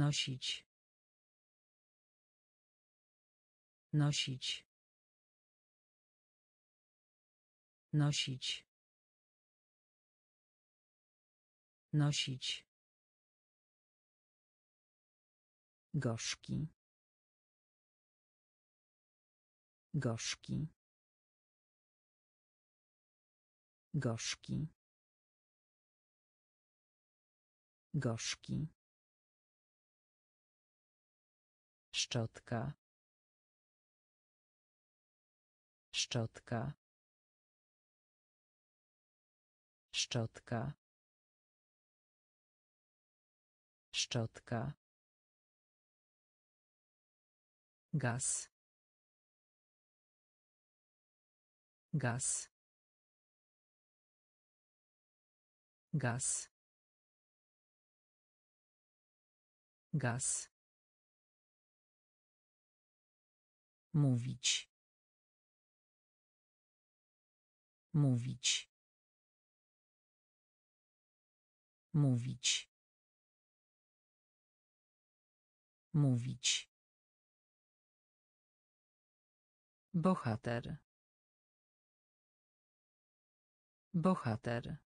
Nosić. Nosić. Nosić. Nosić. Gorzki. Gorzki. Gorzki. Gorzki. Szczotka. Szczotka. Szczotka. Szczotka. Gaz. Gaz. Gaz. Gaz. Mówić. Mówić. Mówić. Mówić. Bohater. Bohater.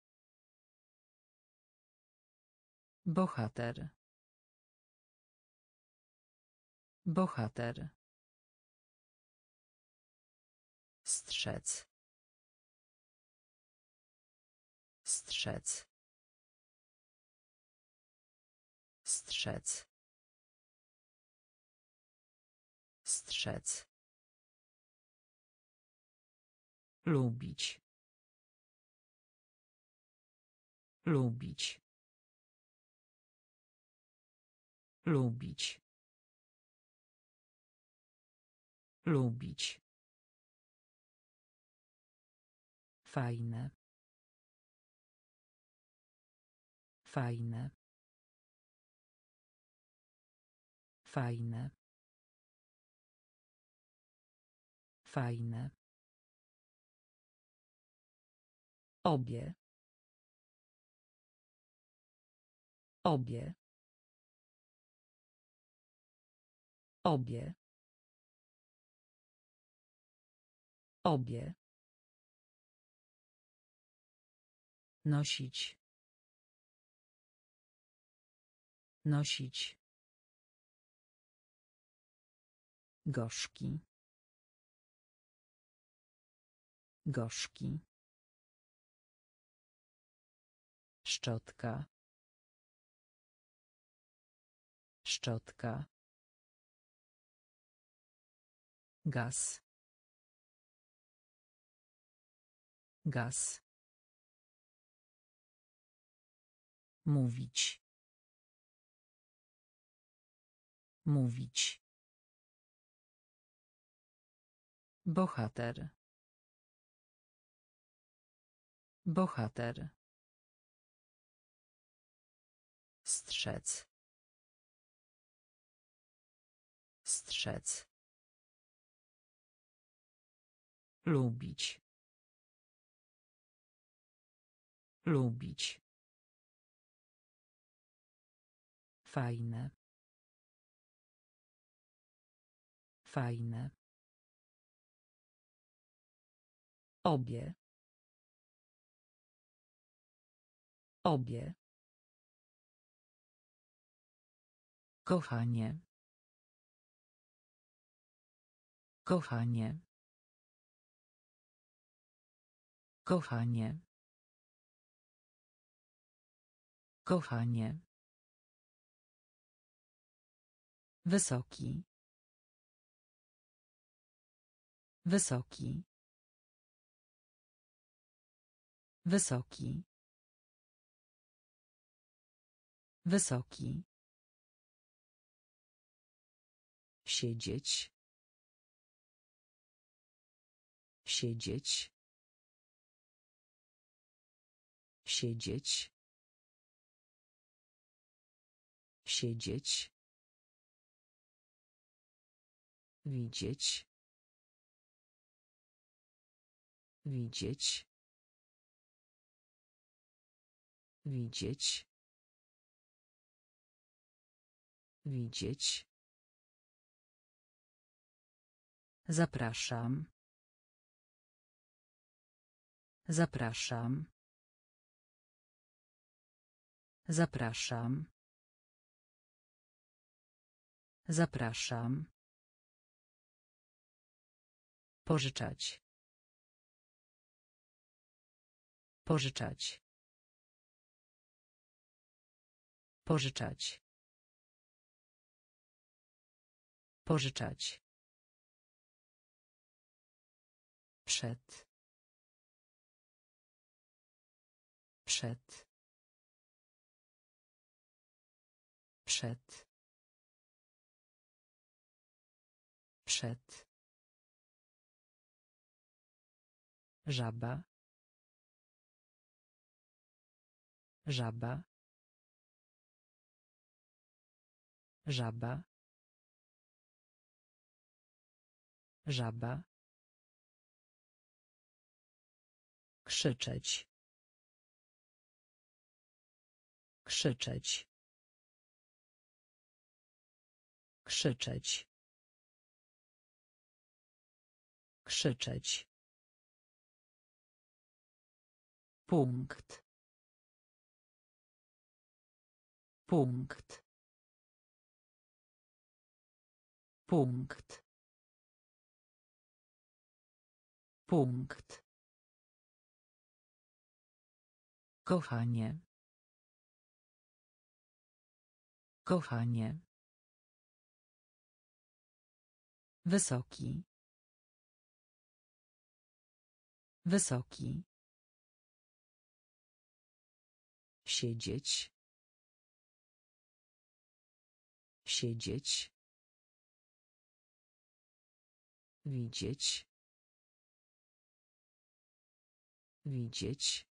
Bohater. Bohater. Strzec. Strzec. Strzec. Strzec. Lubić. Lubić. Lubić. Lubić. Fajne. Fajne. Fajne. Fajne. Obie. Obie. Obie. Obie. Nosić. Nosić. Gorzki. Gorzki. Szczotka. Szczotka. Gaz. Gaz. Mówić. Mówić. Bohater. Bohater. Strzec. Strzec. Lubić. Lubić. Fajne. Fajne. Obie. Obie. Kochanie. Kochanie. Kochanie. Kochanie. Wysoki. Wysoki. Wysoki. Wysoki. Siedzieć. Siedzieć. Siedzieć. Siedzieć. Widzieć. Widzieć. Widzieć. Widzieć. Zapraszam. Zapraszam. Zapraszam. Zapraszam. Pożyczać. Pożyczać. Pożyczać. Pożyczać. Przed. Przed. Przed. Przed. Żaba. Żaba. Żaba. Żaba. Krzyczeć. Krzyczeć. Krzyczeć. Krzyczeć. Punkt. Punkt. Punkt. Punkt. Kochanie. Kochanie. Wysoki. Wysoki. Siedzieć. Siedzieć. Widzieć. Widzieć.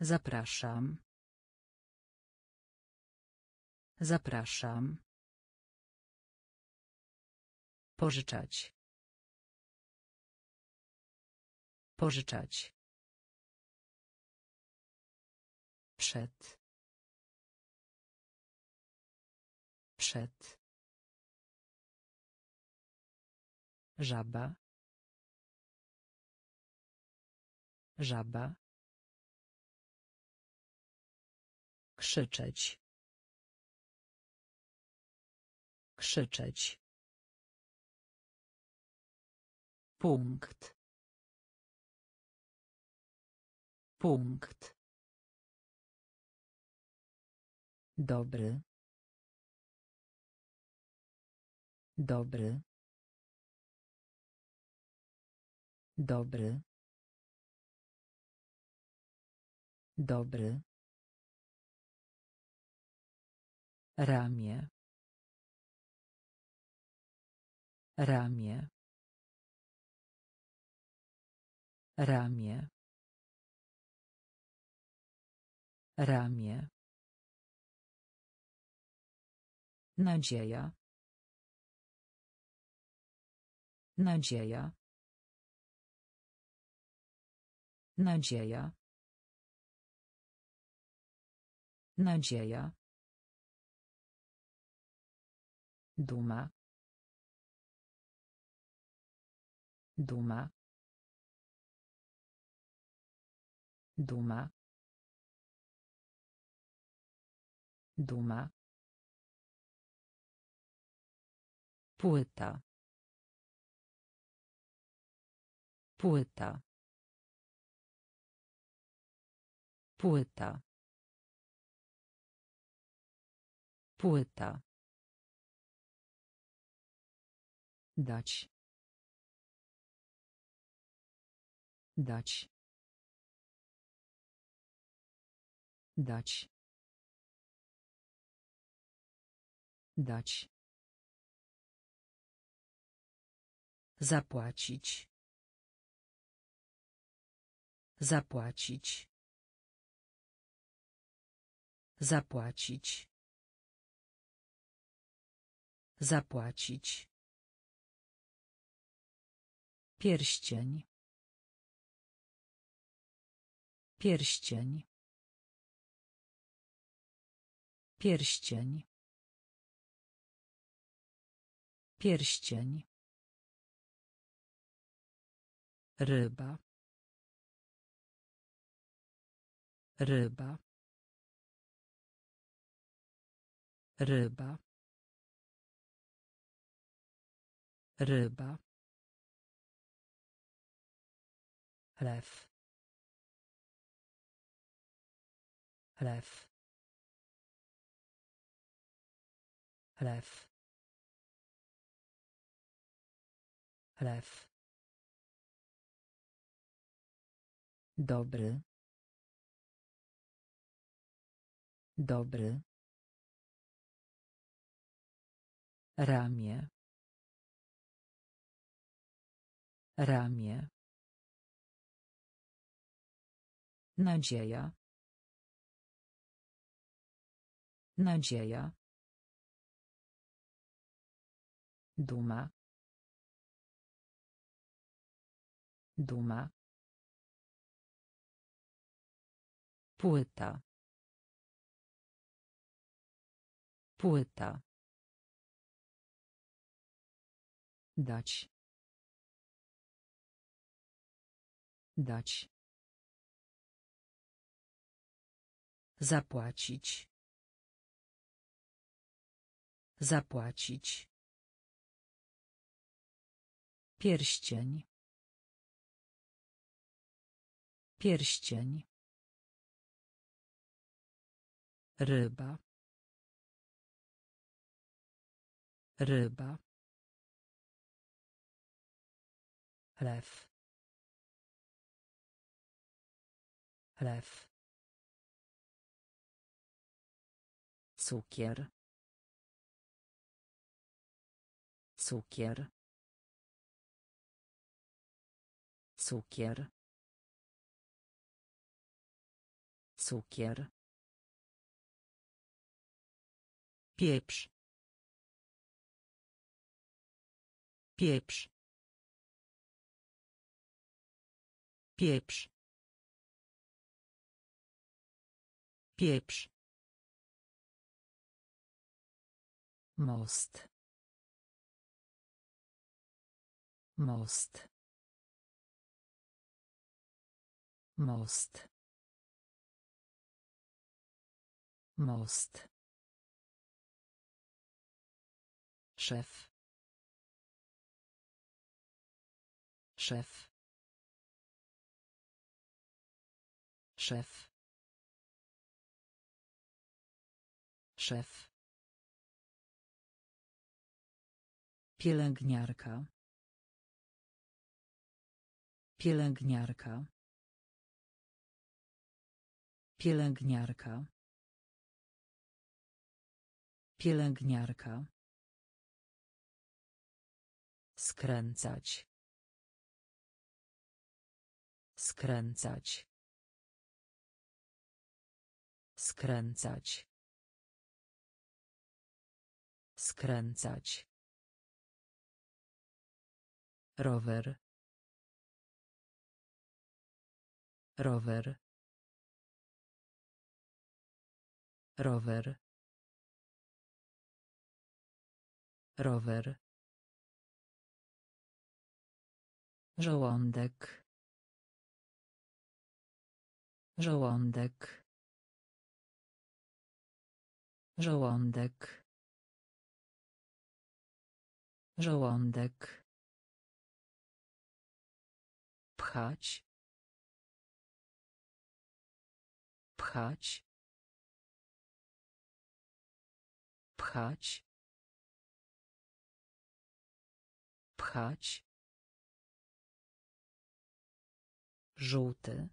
Zapraszam. Zapraszam. Pożyczać. Pożyczać. Przed. Przed. Żaba. Żaba. Krzyczeć. Krzyczeć. Punkt. Punkt. Dobry. Dobry. Dobry. Dobry. Ramię. Ramię. Ramię. Ramię. Nadzieja. Nadzieja. Nadzieja. Nadzieja. Duma. Duma. Duma. Duma. Płyta. Płyta. Płyta. Płyta. Dać. Dać. Dać. Dać. Zapłacić. Zapłacić. Zapłacić. Zapłacić. Pierścień. Pierścień. Pierścień. Pierścień. Ryba. Ryba. Ryba. Ryba. Lew. Lew. Lew. Lew. Dobry. Dobry. Ramię. Ramię. Nadzieja. Nadzieja. Duma. Duma. Płyta. Płyta. Dać. Dać. Zapłacić. Zapłacić. Pierścień. Pierścień. Ryba. Ryba. Lew. Lew. Cukier. Cukier. Cukier. Cukier. Pieprz. Pieprz. Pieprz. Pieprz. Most. Most. Most. Most. Szef. Szef. Szef. Szef. Pielęgniarka. Pielęgniarka. Pielęgniarka. Pielęgniarka. Skręcać. Skręcać. Skręcać. Skręcać. Rower. Rower. Rower. Rower. Żołądek. Żołądek. Żołądek. Żołądek. Pchać. Pchać. Pchać. Pchać. Żółty.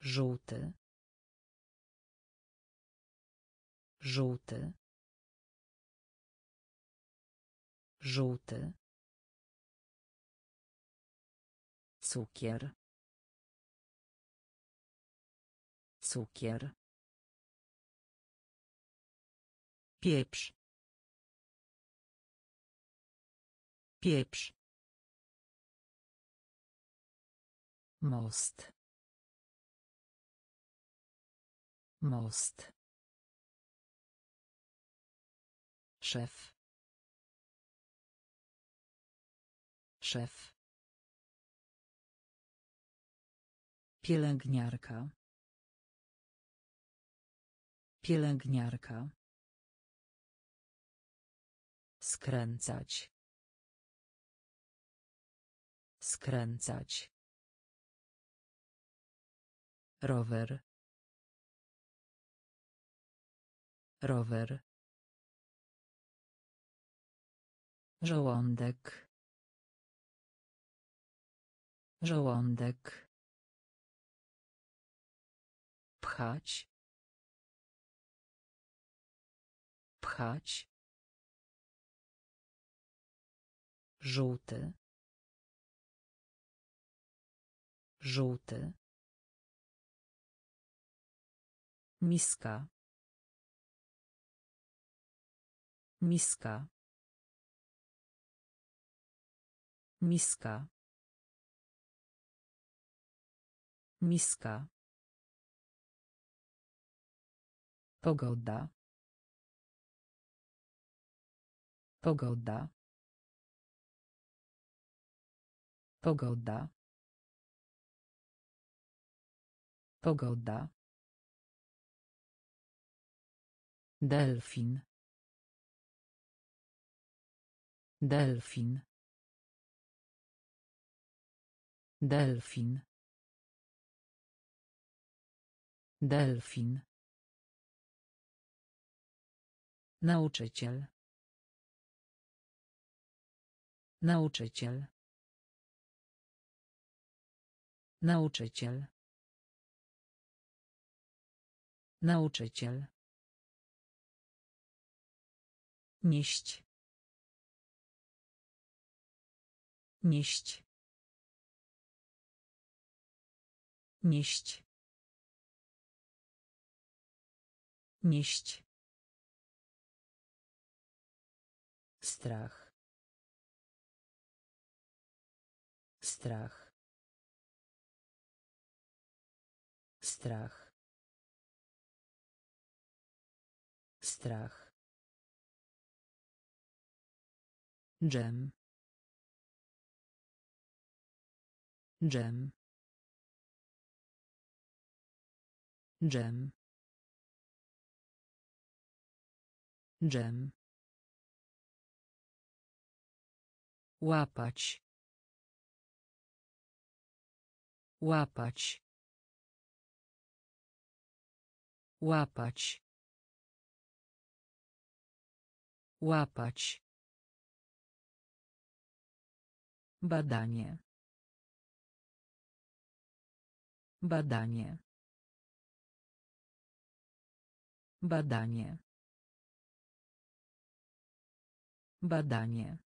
Żółty. Żółty. Żółty. Cukier. Cukier. Pieprz. Pieprz. Most. Most. Szef. Szef. Pielęgniarka. Pielęgniarka. Skręcać. Skręcać. Rower. Rower. Żołądek. Żołądek. Pchać. Pchać. Żółty. Żółty. Miska. Miska. Miska. Miska. Pogoda. Pogoda. Pogoda. Pogoda. Delfin. Delfin. Delfin. Delfin. Nauczyciel. Nauczyciel. Nauczyciel. Nauczyciel. Nieść. Nieść. Nieść. Nieść. Strach. Strach. Strach. Strach. Dżem. Dżem. Dżem. Dżem. Łapać. Łapać. Łapać. Łapać. Badanie. Badanie. Badanie. Badanie.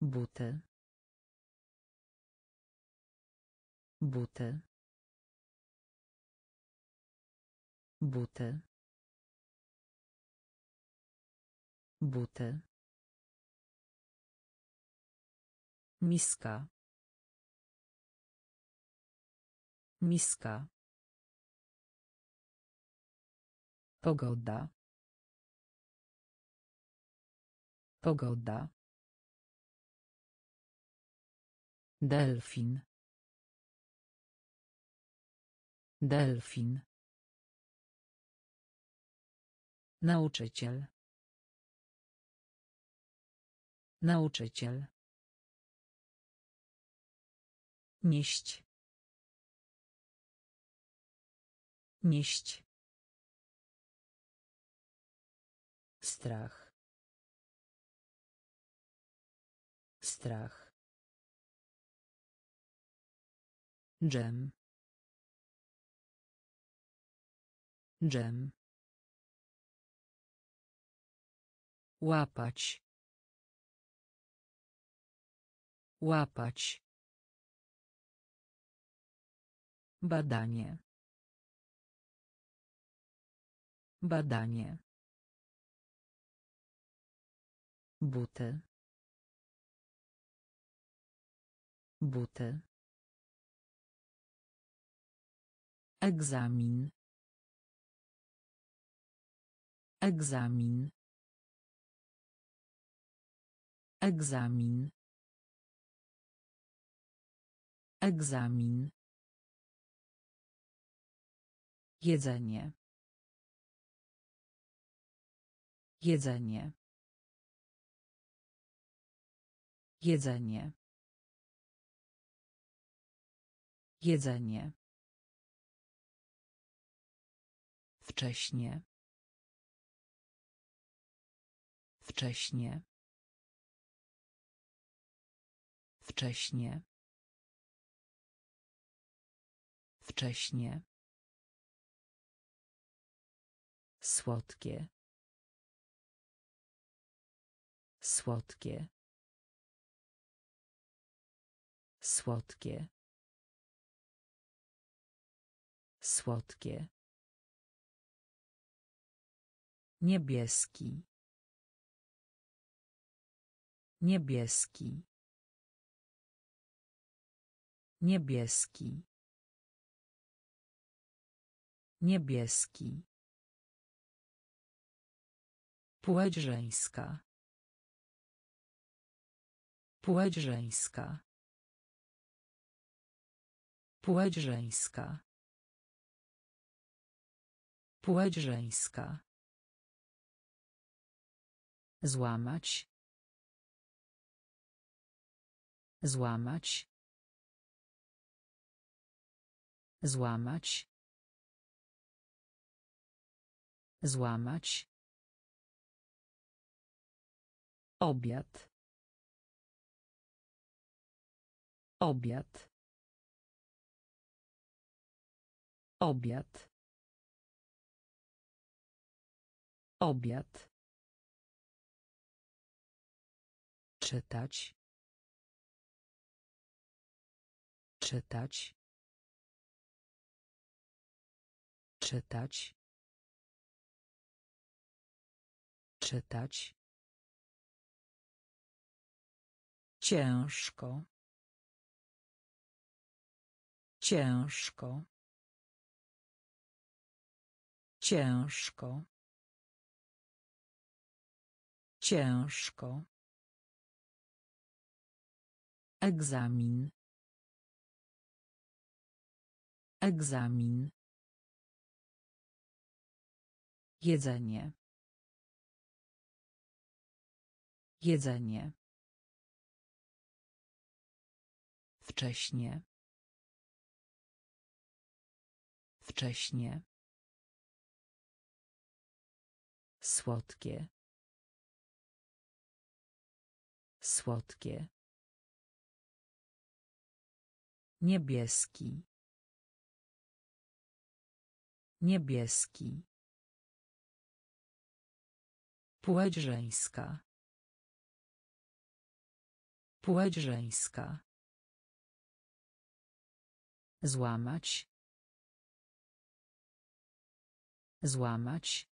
Buty. Buty. Buty. Buty. Miska. Miska. Pogoda. Pogoda. Delfin. Delfin. Nauczyciel. Nauczyciel. Nieść. Nieść. Strach. Strach. Dżem. Dżem. Łapać. Łapać. Badanie. Badanie. Buty. Buty. Egzamin. Egzamin. Egzamin. Egzamin. Jedzenie. Jedzenie. Jedzenie. Jedzenie. Wcześnie. Wcześnie. Wcześnie. Wcześnie. Słodkie. Słodkie. Słodkie. Słodkie. Niebieski. Niebieski. Niebieski. Niebieski. Płeć żeńska. Płeć żeńska. Płeć żeńska. Płeć żeńska. Złamać. Złamać. Złamać. Złamać. Obiad. Obiad. Obiad. Obiad. Czytać. Czytać. Czytać. Czytać. Ciężko. Ciężko. Ciężko. Ciężko. Egzamin. Egzamin. Jedzenie. Jedzenie. Wcześnie. Wcześnie. Słodkie. Słodkie. Niebieski. Niebieski. Płeć żeńska. Płeć żeńska. Złamać. Złamać.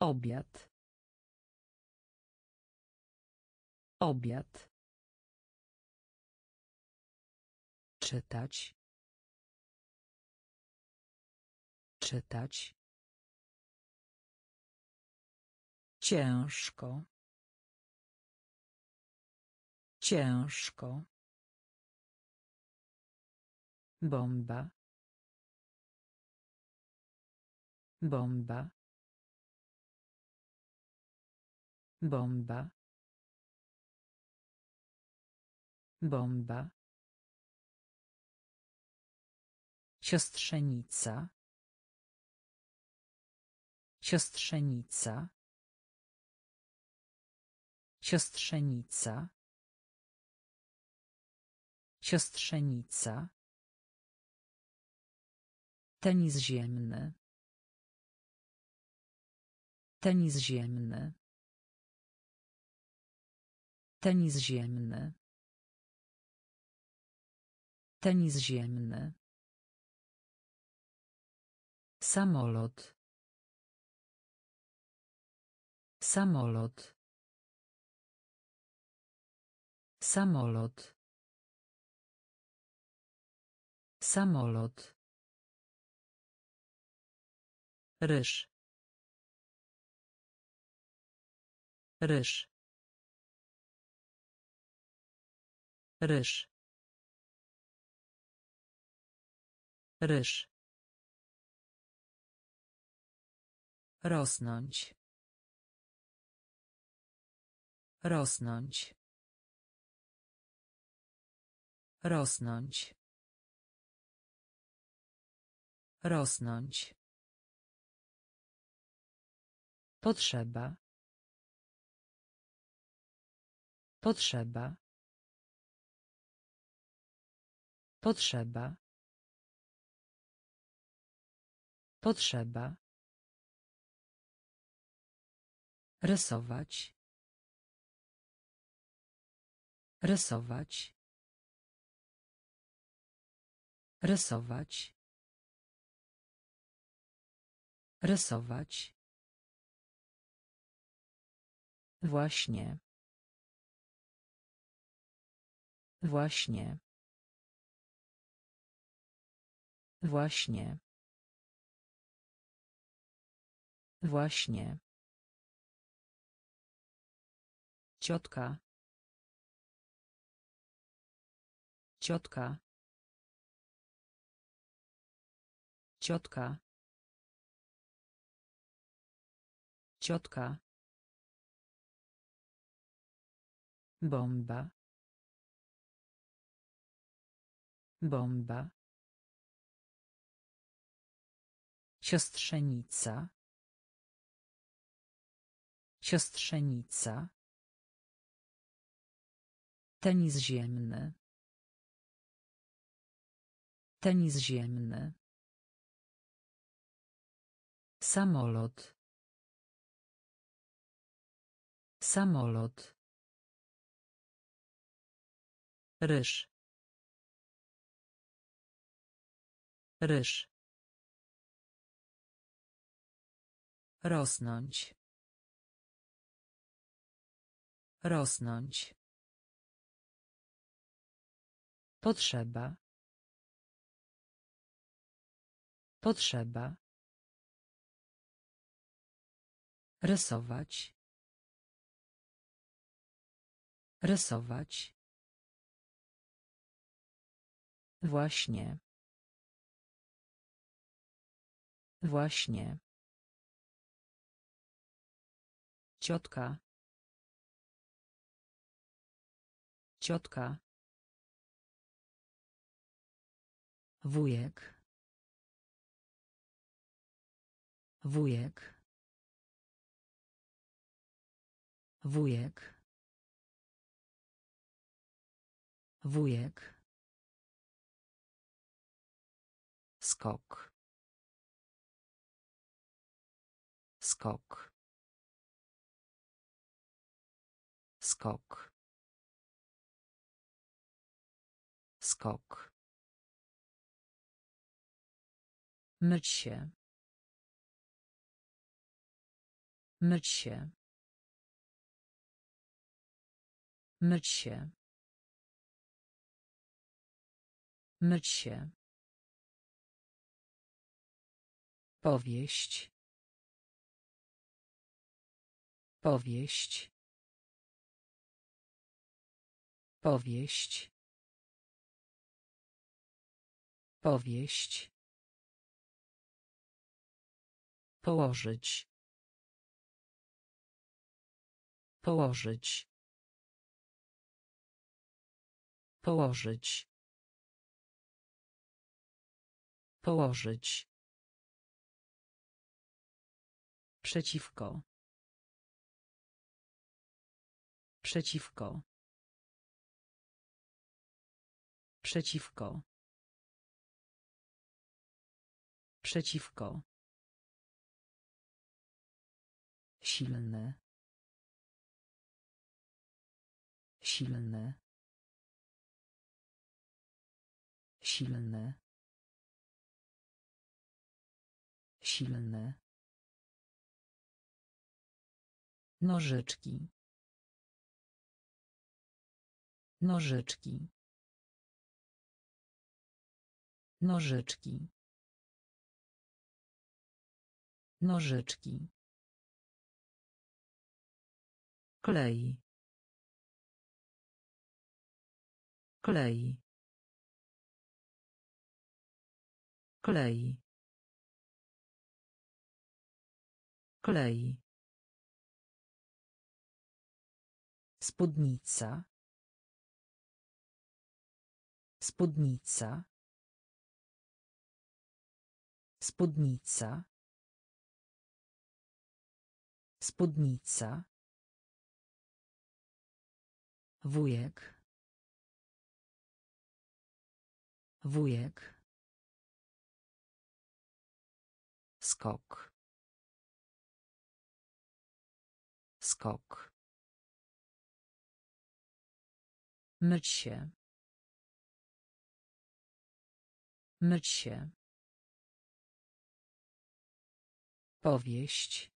Obiad. Obiad. Czytać. Czytać. Ciężko. Ciężko. Bomba. Bomba. Bomba. Bomba. Siostrzenica. Siostrzenica. Siostrzenica. Siostrzenica. Tenis ziemny. Tenis ziemny. Tenis ziemny. Tenis ziemny. Samolot. Samolot. Samolot. Samolot. Ryż. Ryż. Ryż. Ryż. Rosnąć. Rosnąć. Rosnąć. Rosnąć. Potrzeba. Potrzeba. Potrzeba. Potrzeba. Rysować. Rysować. Rysować. Rysować. Właśnie. Właśnie. Właśnie. Właśnie. Ciotka. Ciotka. Ciotka. Ciotka. Bomba. Bomba. Siostrzenica. Siostrzenica. Tenis ziemny. Tenis ziemny. Samolot. Samolot. Ryż. Ryż. Rosnąć. Rosnąć. Potrzeba. Potrzeba. Rysować. Rysować. Właśnie. Właśnie. Ciotka. Ciotka. Wujek. Wujek. Wujek. Wujek. Skok. Skok. Skok. Skok. Myć się. Myć się. Myć się. Myć się. Powieść. Powieść. Powieść. Powieść. Położyć. Położyć. Położyć. Położyć. Przeciwko. Przeciwko. Przeciwko. Przeciwko. Silny. Silny. Silny. Silny. Nożyczki. Nożyczki. Nożyczki. Nożyczki. klei klei klei klei spódnica spódnica spódnica spódnica Wujek. Wujek. Skok. Skok. Myć się. Myć się. Powieść.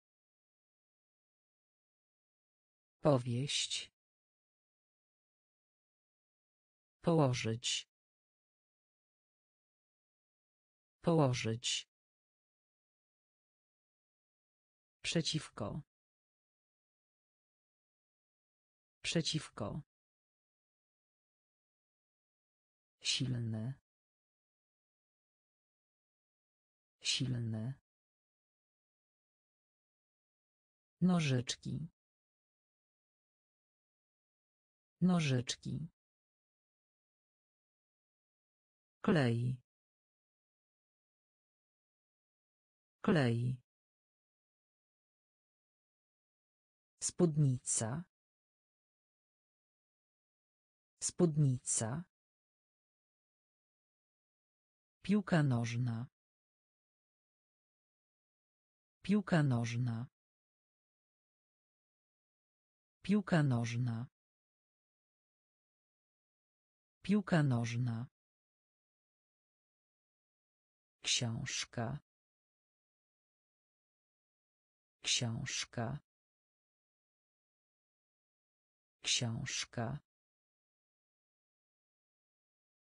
Powieść. Położyć. Położyć. Przeciwko. Przeciwko. Silny. Silny. Nożyczki. Nożyczki. klei klei spódnica spódnica piłka nożna piłka nożna piłka nożna piłka nożna Książka. Książka. Książka.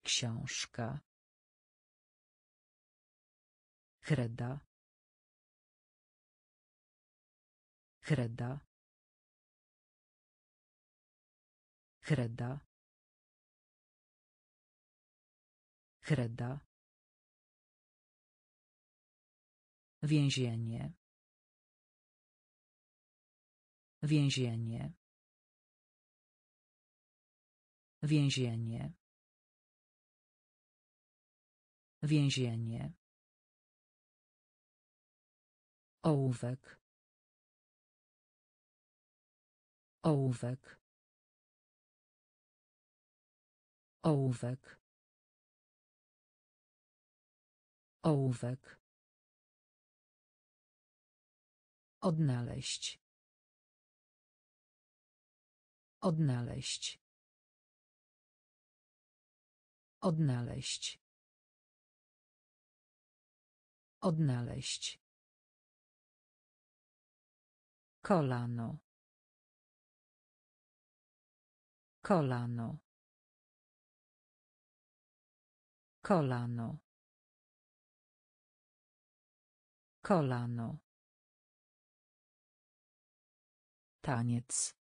Książka. Kreda. Kreda. Kreda. Kreda. Więzienie. Więzienie. Więzienie. Więzienie. Ołówek. Ołówek. Ołówek. Ołówek. Odnaleźć. Odnaleźć. Odnaleźć. Odnaleźć. Kolano. Kolano. Kolano. Kolano. Taniec.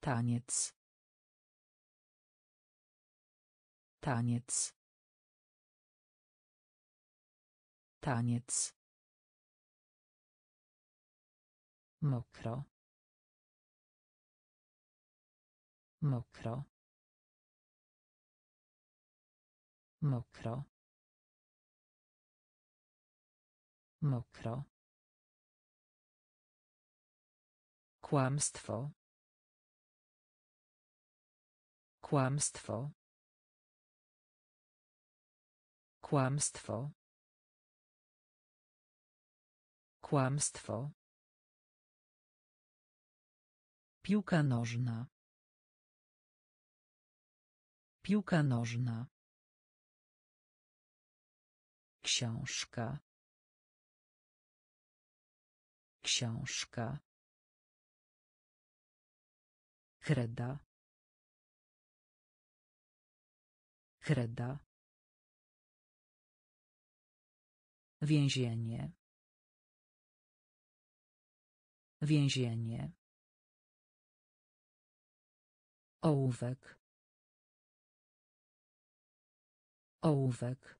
Taniec. Taniec. Taniec. Mokro. Mokro. Mokro. Mokro. Kłamstwo. Kłamstwo. Kłamstwo. Kłamstwo. Piłka nożna. Piłka nożna. Książka. Książka. Kreda. Kreda. Więzienie. Więzienie. Ołówek. Ołówek.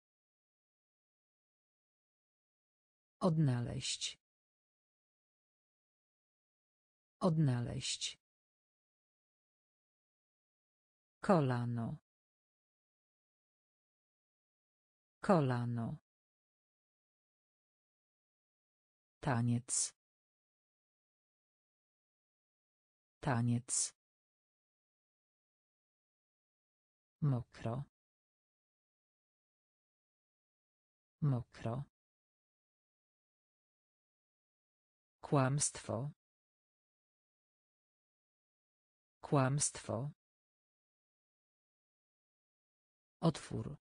Odnaleźć. Odnaleźć. Kolano. Kolano. Taniec. Taniec. Mokro. Mokro. Kłamstwo. Kłamstwo. Otwór.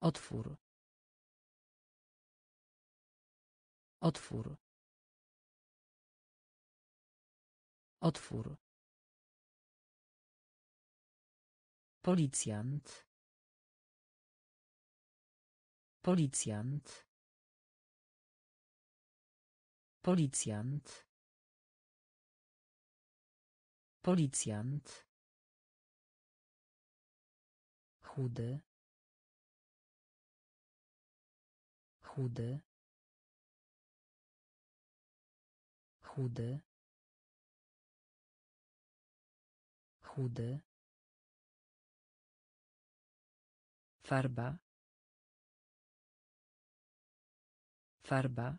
Otwór. Otwór. Otwór. Policjant. Policjant. Policjant. Policjant. Chudy. Chudy. Chudy. Chudy. Farba. Farba.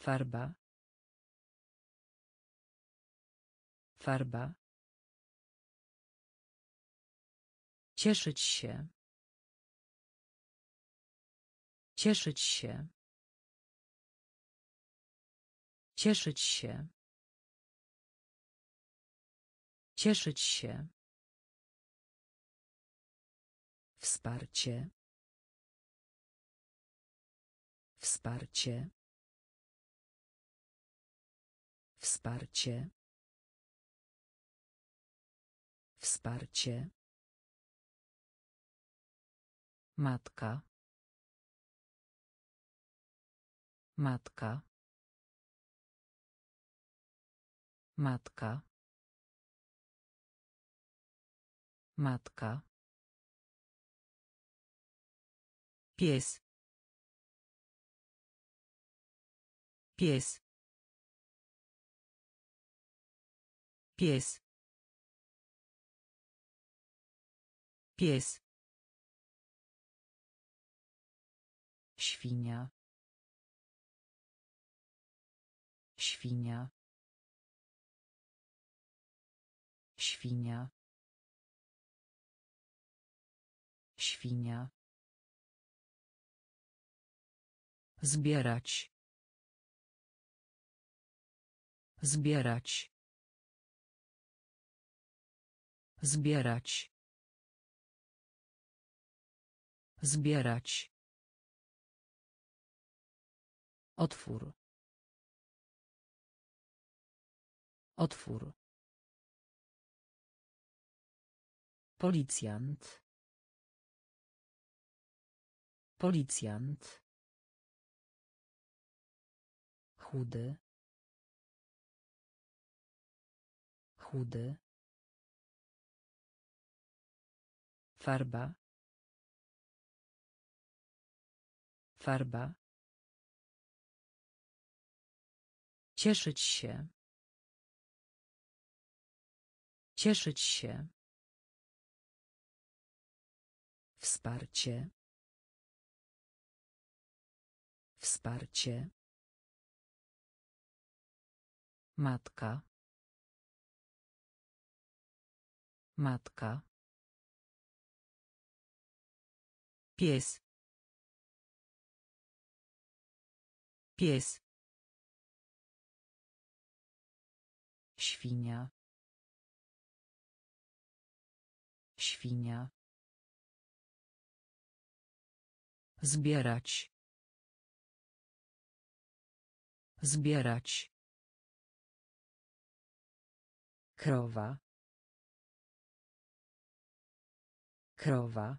Farba. Farba. Cieszyć się. Cieszyć się. Cieszyć się. Cieszyć się. Wsparcie. Wsparcie. Wsparcie. Wsparcie. Matka. Matka. Matka. Matka. Pies. Pies. Pies. Pies. Świnia. Świnia. Świnia. Świnia. Zbierać. Zbierać. Zbierać. Zbierać. Otwór. Otwór. Policjant. Policjant. Chudy. Chudy. Farba. Farba. Cieszyć się. Cieszyć się. Wsparcie. Wsparcie. Matka. Matka. Pies. Pies. Świnia. Świnia. Zbierać. Zbierać. Krowa. Krowa.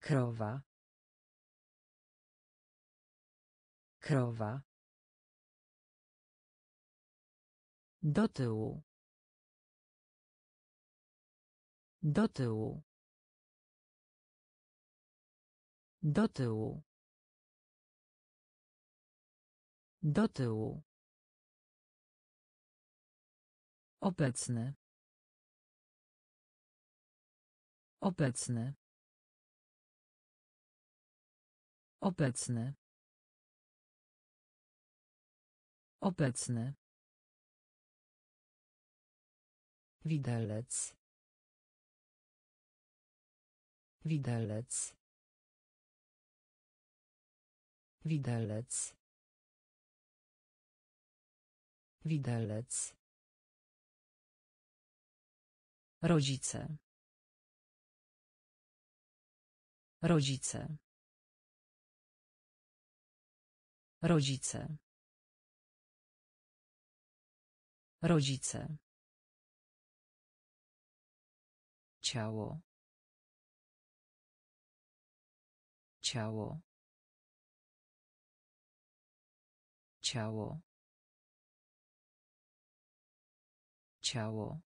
Krowa. Krowa. Do tyłu. Do tyłu. Do tyłu. Do tyłu. Obecny. Obecny. Obecny. Obecny. Widelec. Widelec. Widelec. Widelec. Rodzice. Rodzice. Rodzice. Rodzice. Ciało. Ciało. Ciało. Ciało.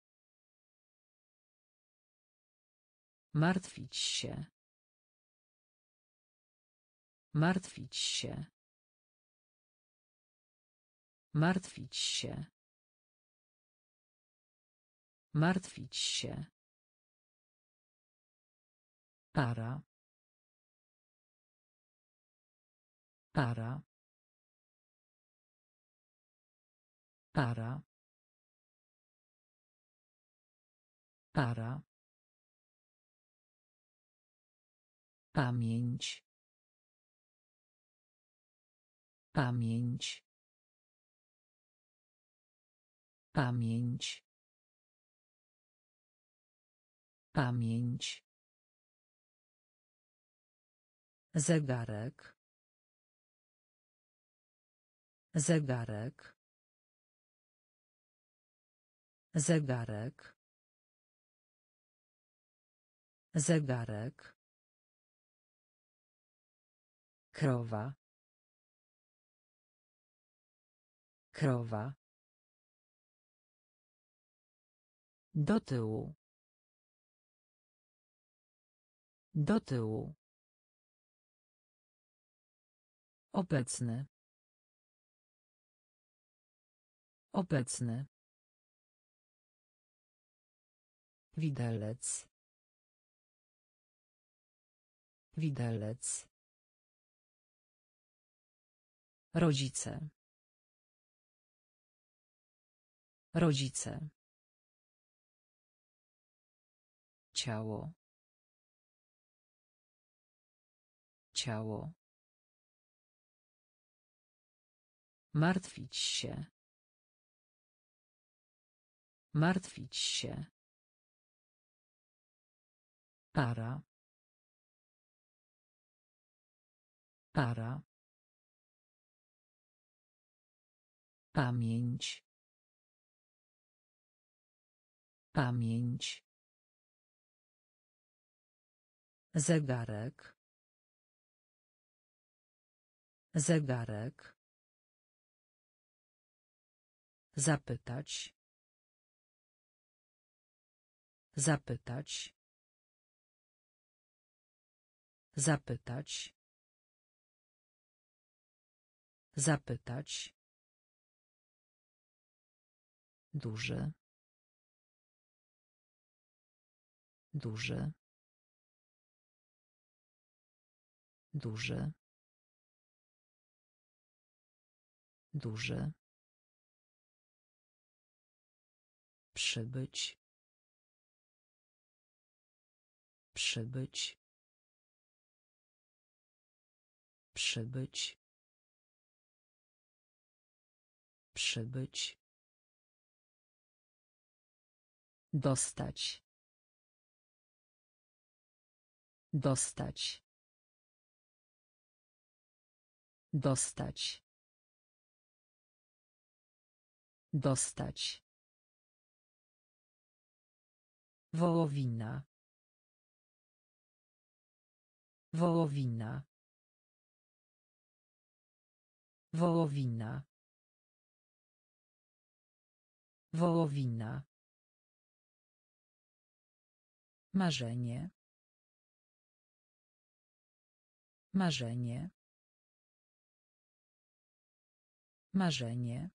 Martwić się. Martwić się. Martwić się. Martwić się. Para. Para. Para. Para. Pamięć. Pamięć. Pamięć. Pamięć. Zegarek. Zegarek. Zegarek. Zegarek. Krowa. Krowa. Do tyłu. Do tyłu. Obecny. Obecny. Widelec. Widelec. Rodzice. Rodzice. Ciało. Ciało. Martwić się. Martwić się. Para. Para. Pamięć. Pamięć. Zegarek. Zegarek. Zapytać. Zapytać. Zapytać. Zapytać. Duży. Duży. Duży. Duży. Przybyć. Przybyć. Przybyć. Przybyć. Dostać. Dostać. Dostać. Dostać. Wołowina. Wołowina. Wołowina. Wołowina. Marzenie. Marzenie. Marzenie.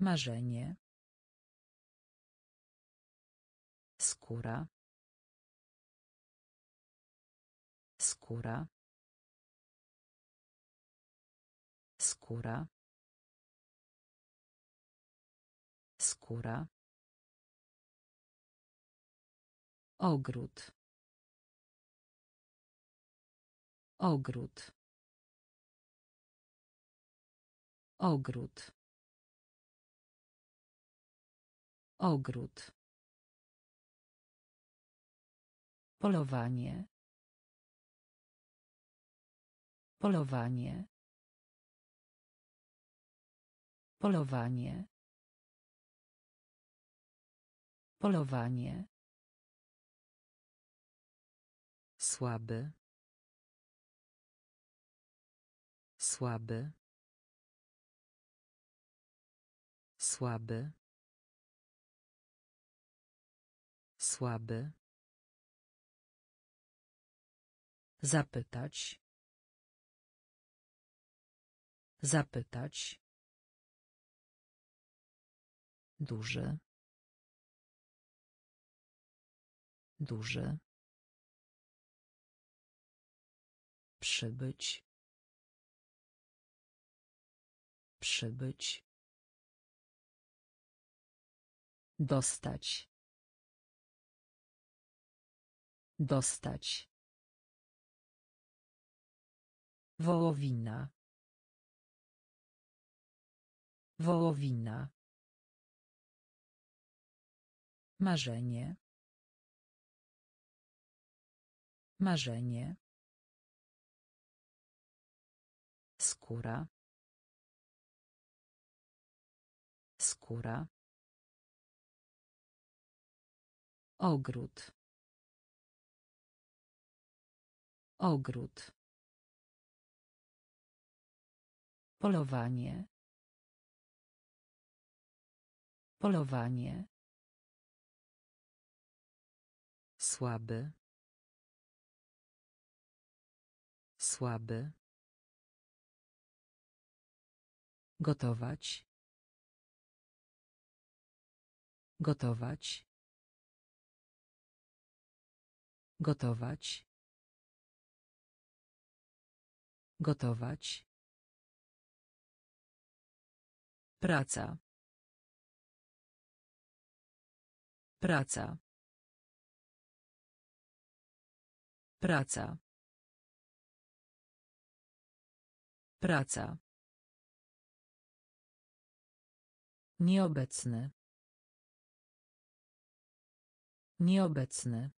Marzenie. Skóra. Skóra. Skóra. Skóra. Ogród. Ogród. Ogród. Ogród. Polowanie. Polowanie. Polowanie. Polowanie. Słaby. Słaby. Słaby. Słaby. Zapytać. Zapytać. Duży. Duży. Przybyć. Przybyć. Dostać. Dostać. Wołowina. Wołowina. Marzenie. Marzenie. Skóra. Skóra. Ogród. Ogród. Polowanie. Polowanie. Słaby. Słaby. Gotować. Gotować. Gotować. Gotować. Praca. Praca. Praca. Praca. Nieobecny. Nieobecny.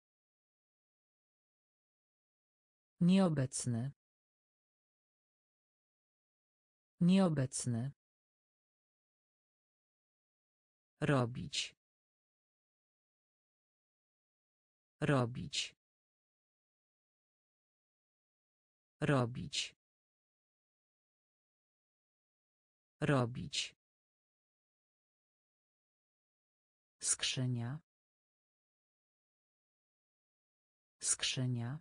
Nieobecny. Nieobecny. Robić. Robić. Robić. Robić. Skrzynia. Skrzynia.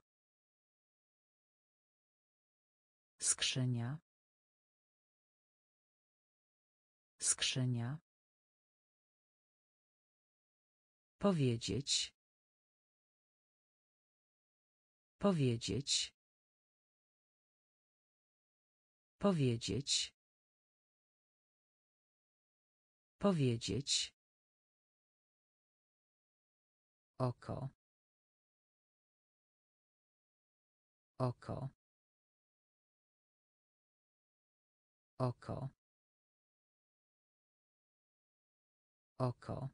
Skrzynia. Skrzynia. Powiedzieć. Powiedzieć. Powiedzieć. Powiedzieć. Oko. Oko. Oko. Oko.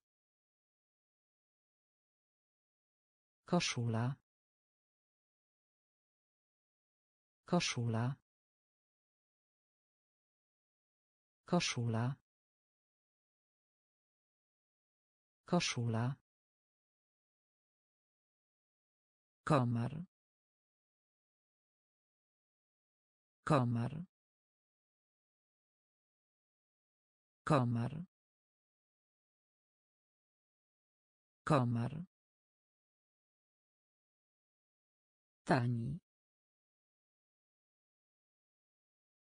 Koszula. Koszula. Koszula. Koszula. Komar. Komar. Komar. Komar. Tani.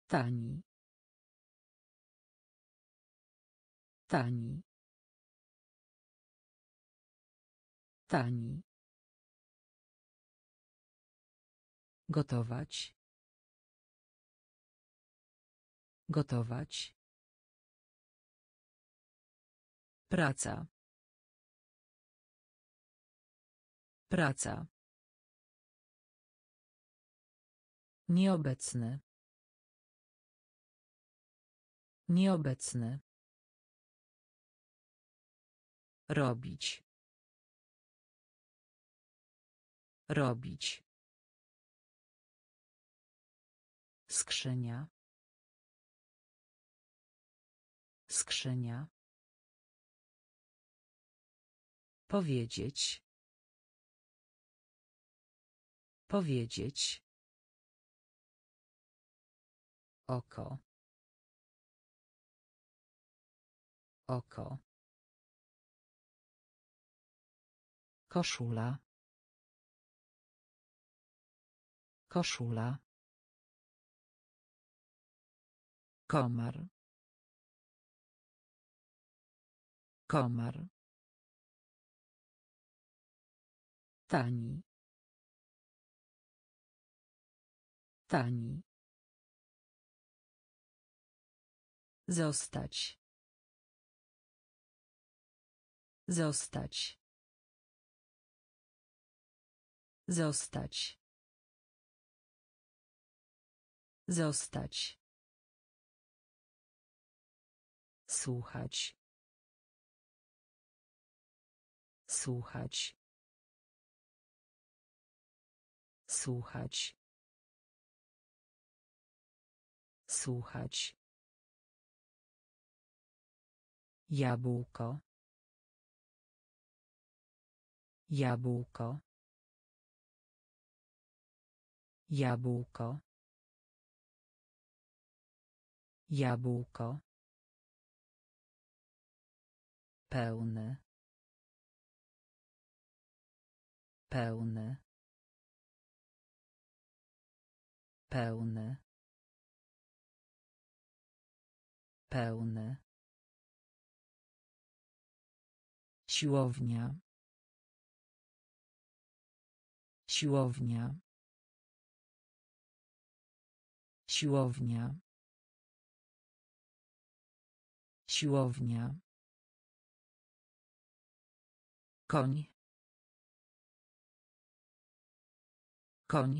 Tani. Tani. Tani. Gotować. Gotować. Praca. Praca. Nieobecny. Nieobecny. Robić. Robić. Skrzynia. Skrzynia. Powiedzieć. Powiedzieć. Oko. Oko. Koszula. Koszula. Komar. Komar. Tani. Tani. Zostać. Zostać. Zostać. Zostać. Słuchać. Słuchać. Słuchać. Słuchać. Jabłko. Jabłko. Jabłko. Jabłko. Pełny. Pełny. Pełny. Pełny. Siłownia. Siłownia. Siłownia. Siłownia. Koń. Koń.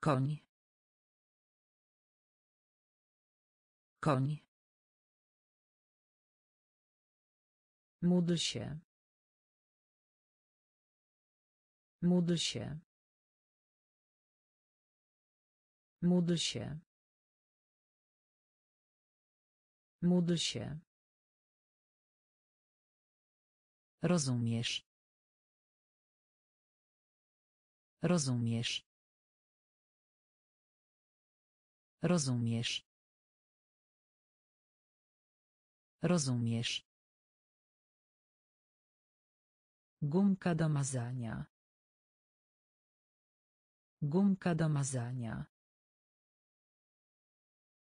Koń. Koń. Módl się. Módl się. Módl się. Módl się. Rozumiesz. Rozumiesz. Rozumiesz. Rozumiesz. Gumka do mazania. Gumka do mazania.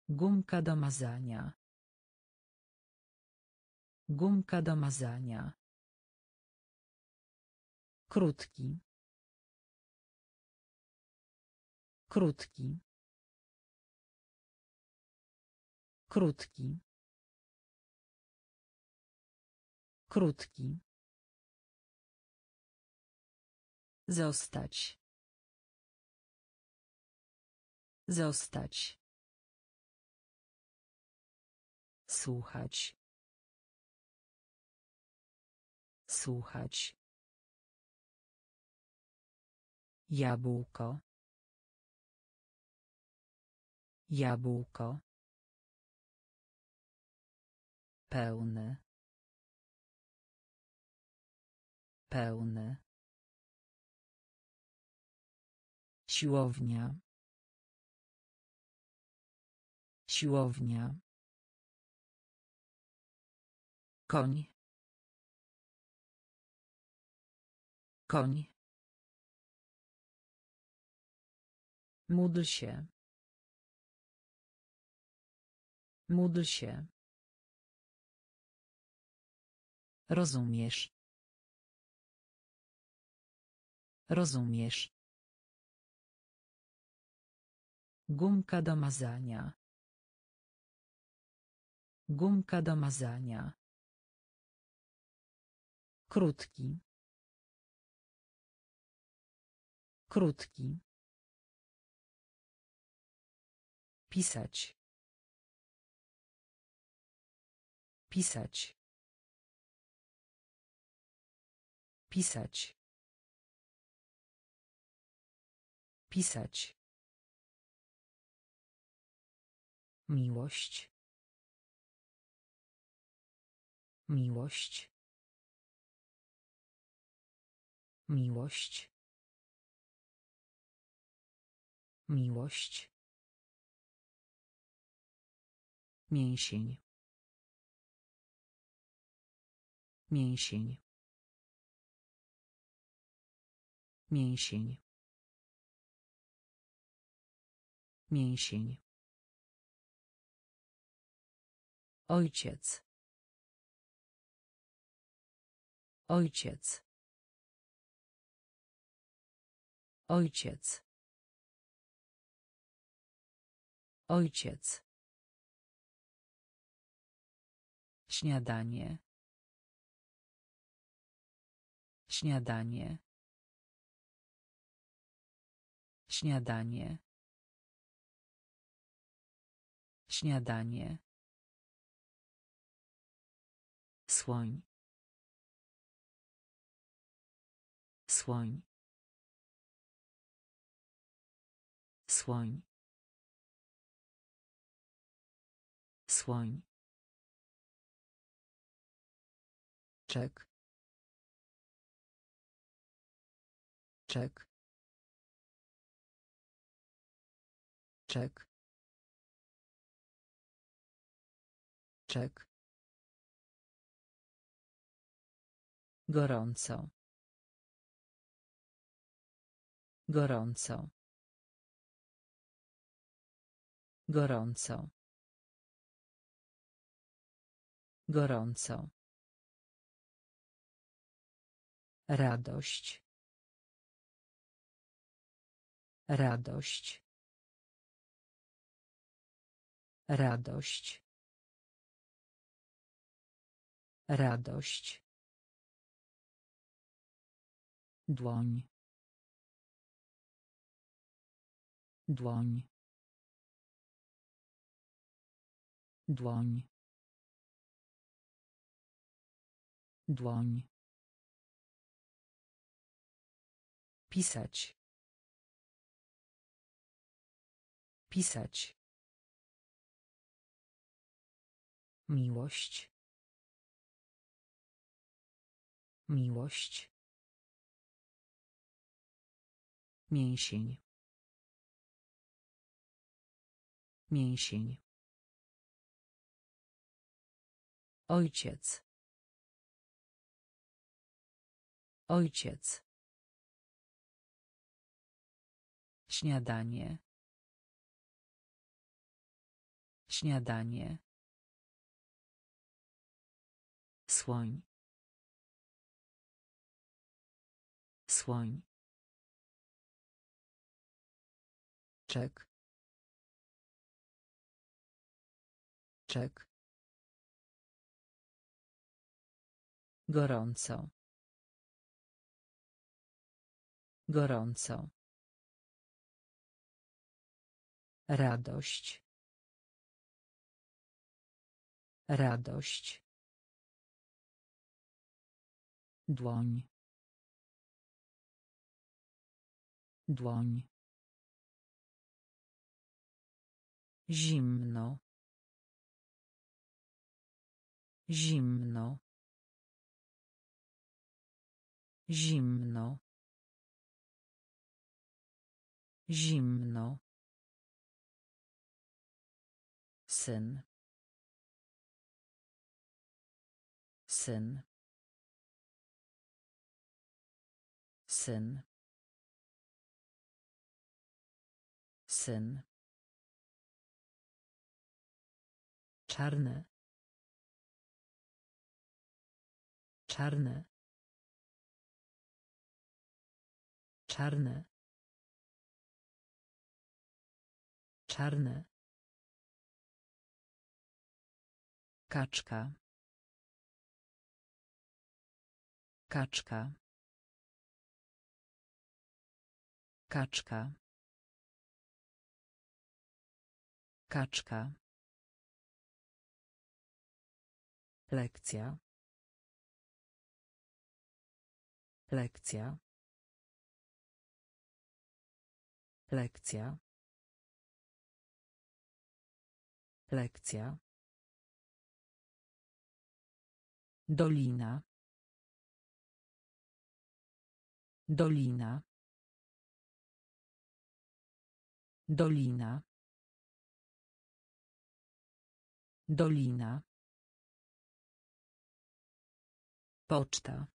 Gumka do mazania. Gumka do mazania. Krótki. Krótki. Krótki. Krótki. Zostać. Zostać. Słuchać. Słuchać. Jabłko. Jabłko. Pełny. Pełny. Siłownia. Siłownia. Koń. Koń. Módl się. Módl się. Rozumiesz. Rozumiesz. Gumka do mazania. Gumka do mazania. Krótki. Krótki. Pisać. Pisać. Pisać. Pisać. Miłość. Miłość. Miłość. Miłość. Mięsień. Mięsień. Mięsień. Mięsień. Ojciec. Ojciec. Ojciec. Ojciec. Śniadanie. Śniadanie. Śniadanie. Śniadanie. Słoń. Słoń. Słoń. Słoń. Czek. Czek. Czek. Czek. Gorąco. Gorąco. Gorąco. Gorąco. Radość. Radość. Radość. Radość. Dłoń. Dłoń. Dłoń. Dłoń. Pisać. Pisać. Miłość. Miłość. Mięsień. Mięsień. Ojciec. Ojciec. Śniadanie. Śniadanie. Słoń. Słoń. Czek. Czek. Gorąco. Gorąco. Radość. Radość. Dłoń. Dłoń. Zimno. Zimno. Zimno. Zimno. Syn. Syn. Syn. Syn. Czarny. Czarny. Czarny. Czarny. Kaczka. Kaczka. Kaczka. Kaczka. Lekcja. Lekcja. Lekcja. Lekcja. Dolina. Dolina. Dolina. Dolina. Poczta.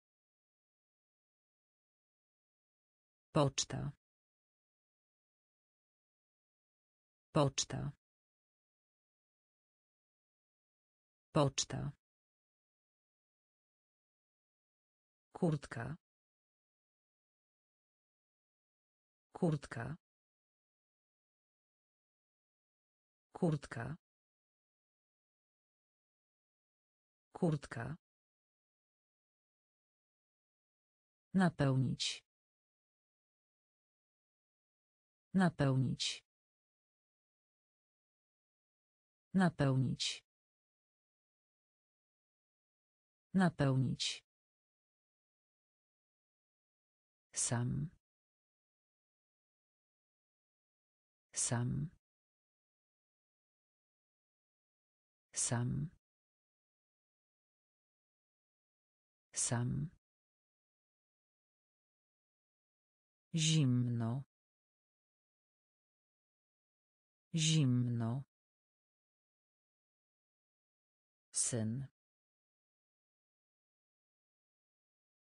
Poczta. Poczta. Poczta. Kurtka. Kurtka. Kurtka. Kurtka. Napełnić. Napełnić. Napełnić. Napełnić. Sam. Sam. Sam. Sam. Zimno. Zimno. Syn.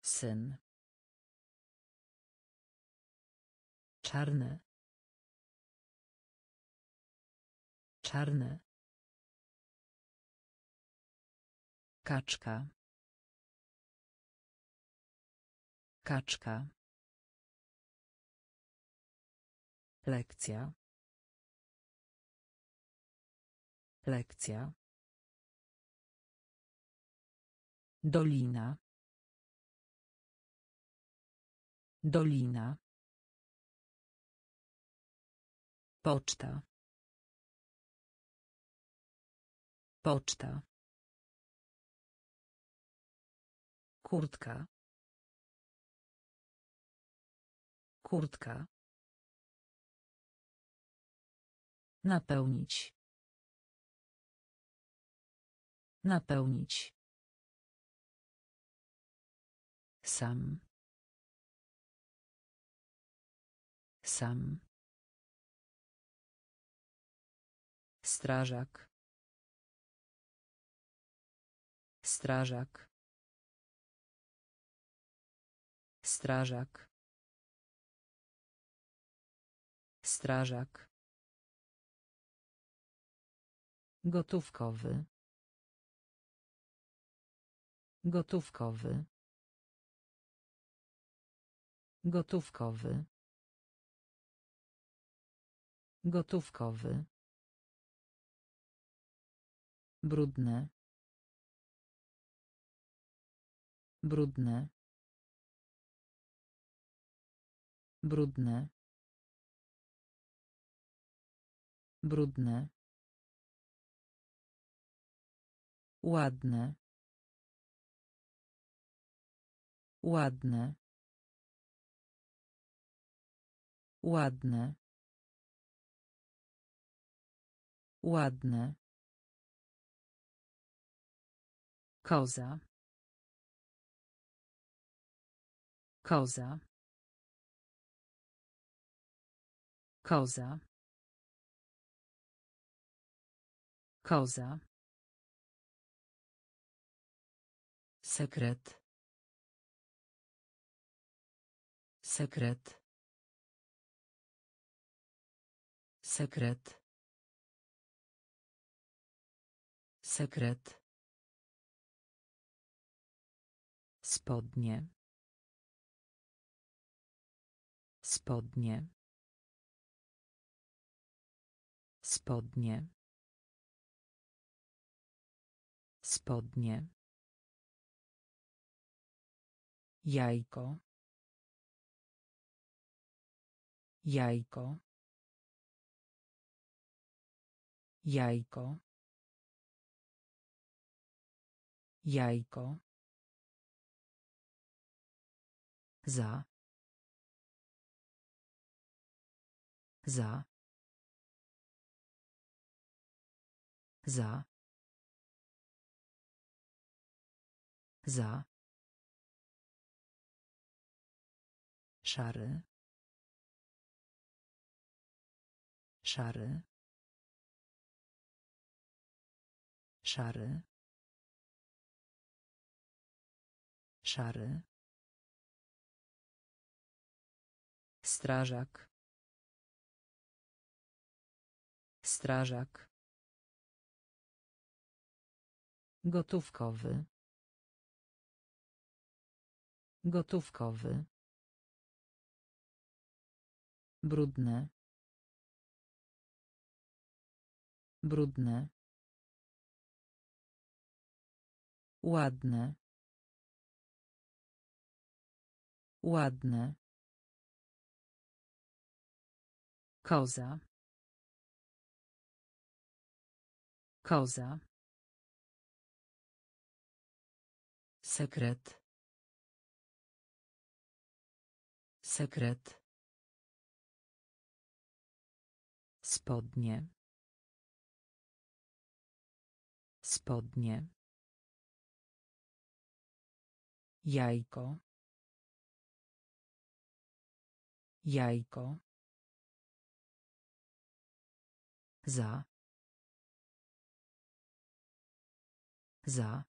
Syn. Czarny. Czarny. Kaczka. Kaczka. Lekcja. Lekcja. Dolina. Dolina. Poczta. Poczta. Kurtka. Kurtka. Napełnić. Napełnić. Sam. Sam. Strażak. Strażak. Strażak. Strażak. Gotówkowy. Gotówkowy. Gotówkowy. Gotówkowy. Brudne. Brudne. Brudne. Brudne. Ładne. Ładne. Ładne. Ładne. Koza. Koza. Koza. Koza. Sekret. Sekret. Sekret. Sekret. Spodnie. Spodnie. Spodnie. Spodnie. Jajko. Jajko. Jajko. Jajko. Za. Za. Za. Za. Szary. Szary. Szary. Szary. Strażak. Strażak. Gotówkowy. Gotówkowy. Brudne. Brudne. Ładne. Ładne. Koza. Koza. Sekret. Sekret. Spodnie. Spodnie. Jajko. Jajko. Za. Za.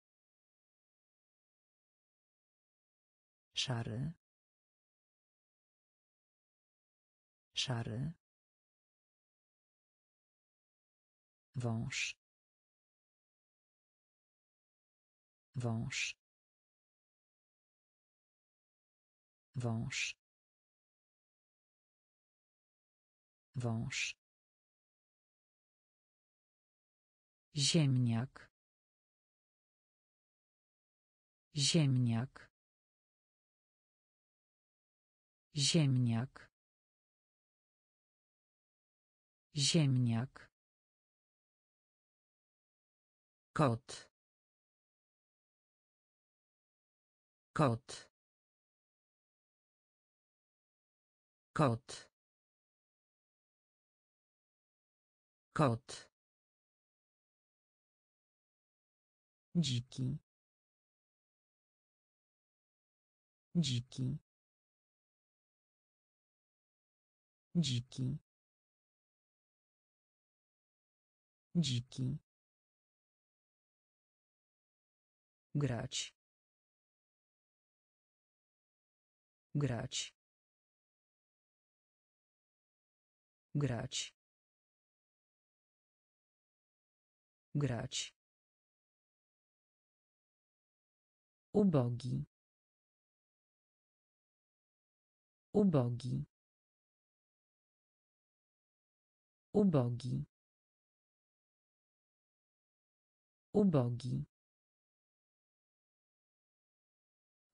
Szary. Szary. Wąż. Wąż. Wąż. Wąż. Ziemniak. Ziemniak. Ziemniak. Ziemniak. Kot. Kot. Kot. Kot. Dziki. Dziki. Dziki. Dziki. Grać. Grać. Grać. Grać. Ubogi. Ubogi. Ubogi. Ubogi.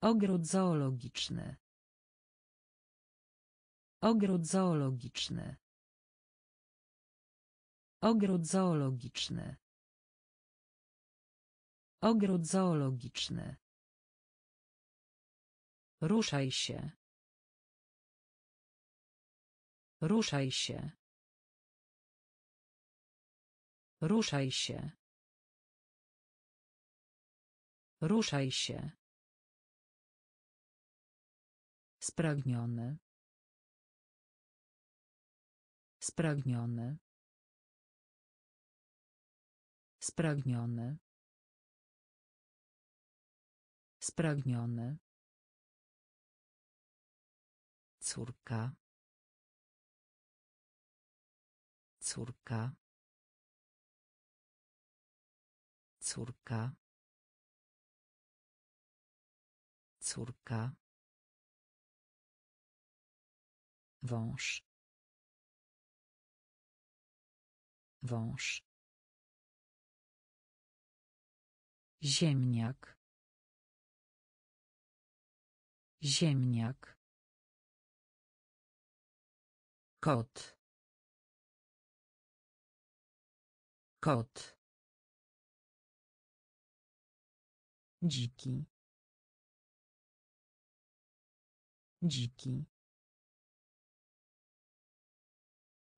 Ogród zoologiczny. Ogród zoologiczny. Ogród zoologiczny. Ogród zoologiczny. Ruszaj się. Ruszaj się. Ruszaj się. Ruszaj się. Spragniony. Spragniony. Spragniony. Spragniony. Córka. Córka. Córka. Córka. Wąż. Wąż. Ziemniak. Ziemniak. Kot. Kot. Dziki. Dziki.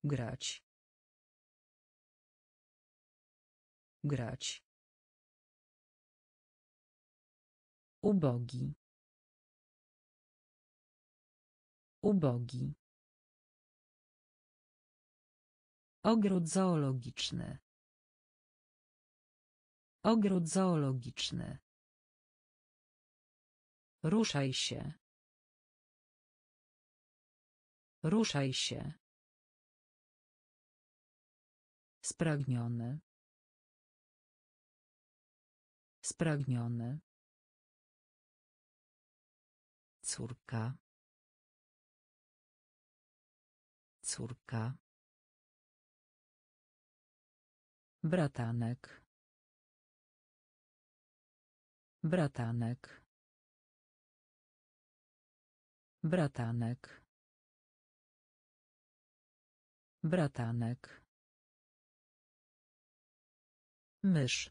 Grać. Grać. Ubogi. Ubogi. Ogród zoologiczny. Ogród zoologiczny. Ruszaj się. Ruszaj się. Spragniony. Spragniony. Córka. Córka. Bratanek. Bratanek. Bratanek. Bratanek. Mysz.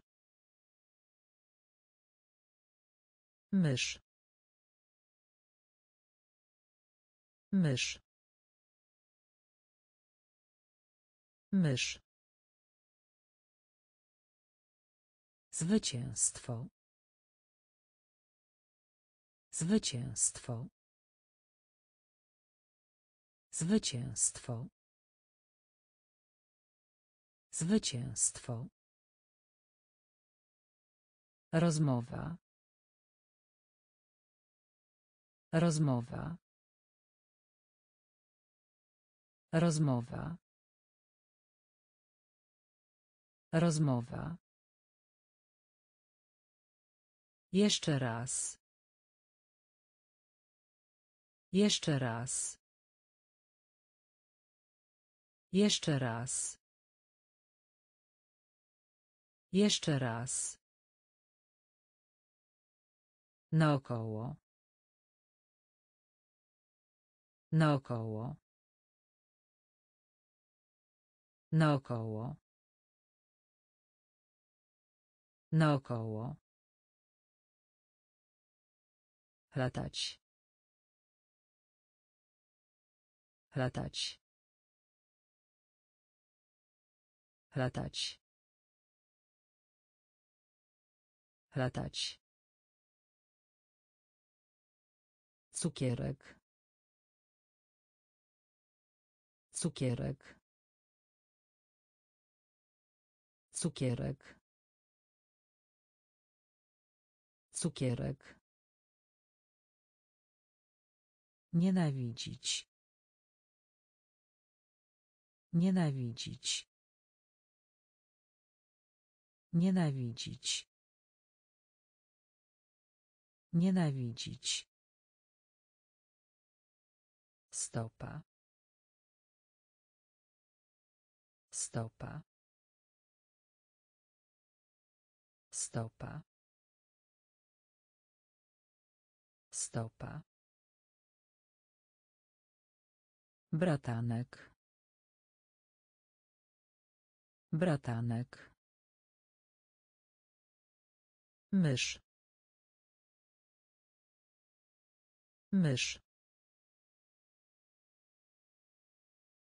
Mysz. Mysz. Mysz. Zwycięstwo. Zwycięstwo. Zwycięstwo. Zwycięstwo. Rozmowa. Rozmowa. Rozmowa. Rozmowa. Jeszcze raz. Jeszcze raz. Jeszcze raz. Jeszcze raz. Naokoło. Naokoło. Naokoło. Naokoło. Latać. Latać. Latać. Latać. Cukierek. Cukierek. Cukierek. Cukierek. Nienawidzić. Nienawidzić. Nienawidzić. Nienawidzić. Stopa. Stopa. Stopa. Stopa. Bratanek. Bratanek. Mysz. Mysz.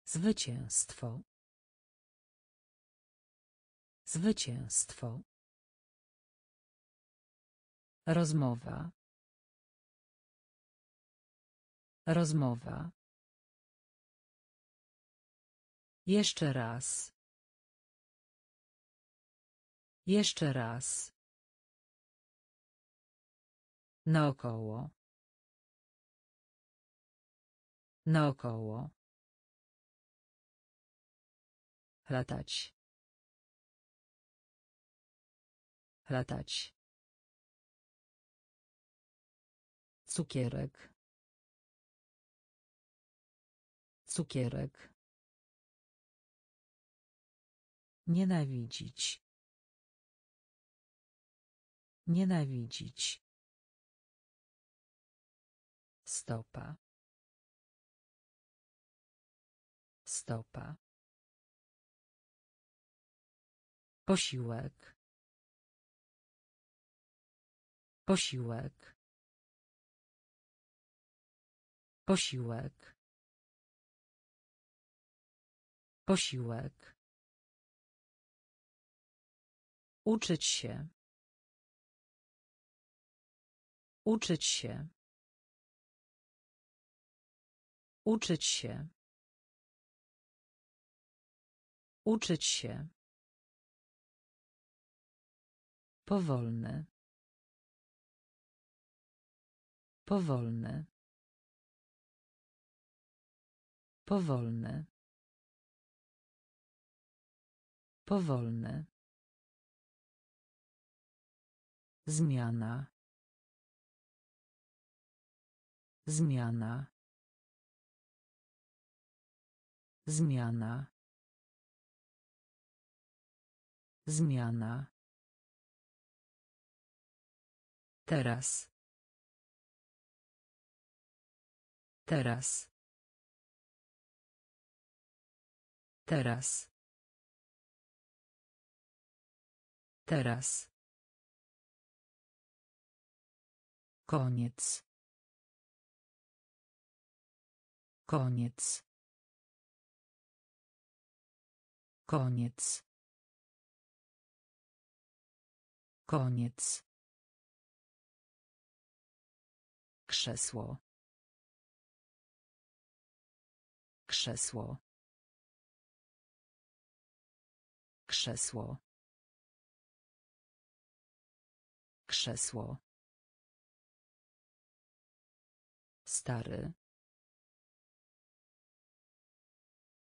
Zwycięstwo. Zwycięstwo. Rozmowa. Rozmowa. Jeszcze raz. Jeszcze raz. Naokoło. Naokoło. Latać. Latać. Cukierek. Cukierek. Nienawidzić. Nienawidzić. Stopa. Stopa. Posiłek. Posiłek. Posiłek. Posiłek. Uczyć się. Uczyć się. Uczyć się. Uczyć się. Powolny. Powolny. Powolny. Powolny. Zmiana. Zmiana. Zmiana. Zmiana. Teraz. Teraz. Teraz. Teraz. Koniec. Koniec. Koniec. Koniec. Krzesło. Krzesło. Krzesło. Krzesło. Stary.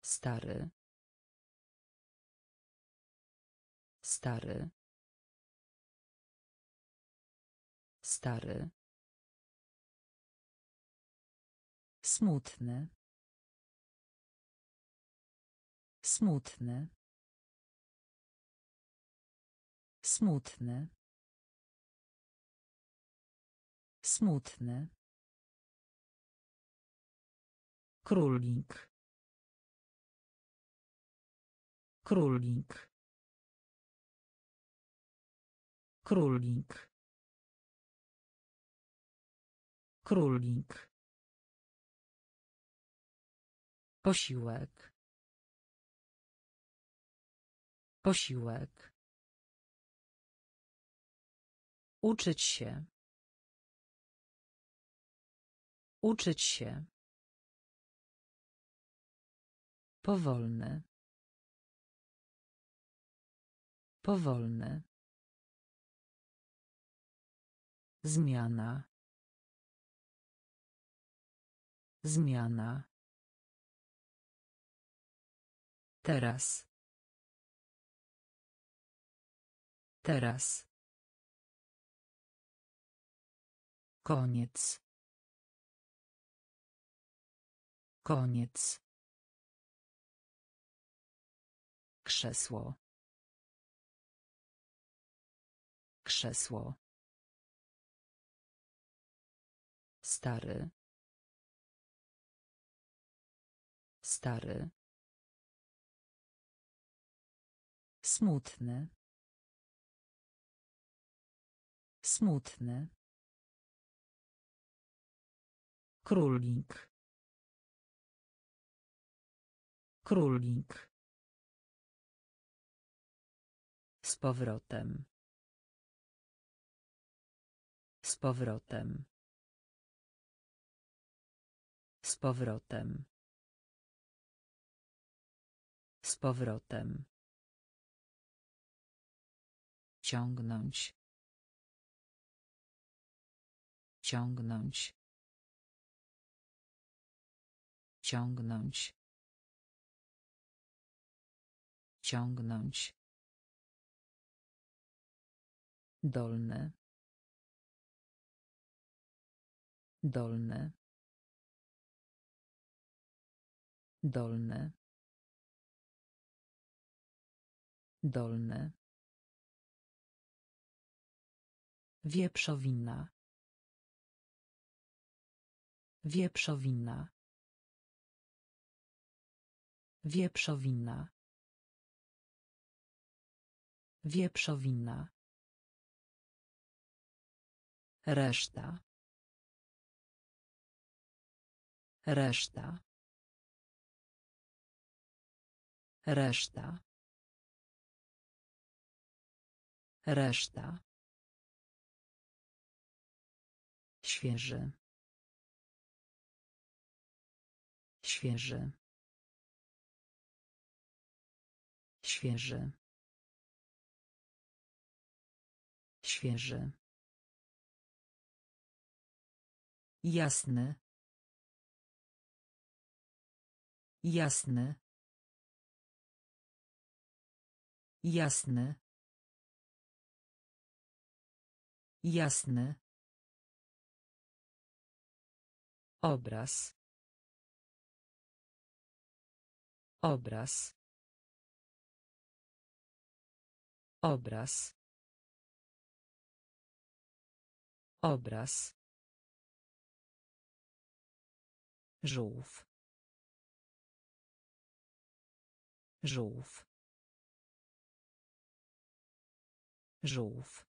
Stary. Stary. Stary. Smutny. Smutny. Smutny. Smutny. Królik. Królik. Królik. Królik. Posiłek. Posiłek. Uczyć się. Uczyć się. Powolny. Powolny. Zmiana. Zmiana. Teraz. Teraz. Koniec. Koniec. Krzesło. Krzesło. Stary. Stary. Smutny. Smutny. Królik. Królik. Z powrotem. Z powrotem. Z powrotem. Z powrotem. Ciągnąć. Ciągnąć. Ciągnąć. Ciągnąć. Dolny. Dolny. Dolny. Dolny. Wieprzowina. Wieprzowina. Wieprzowina. Wieprzowina. Reszta. Reszta. Reszta. Reszta. Świeży. Świeży. Świeży. Świeży. Jasny. Jasny. Jasny. Jasny. Obraz. Obraz. Obraz. Obraz. Żółw. Żółw. Żółw.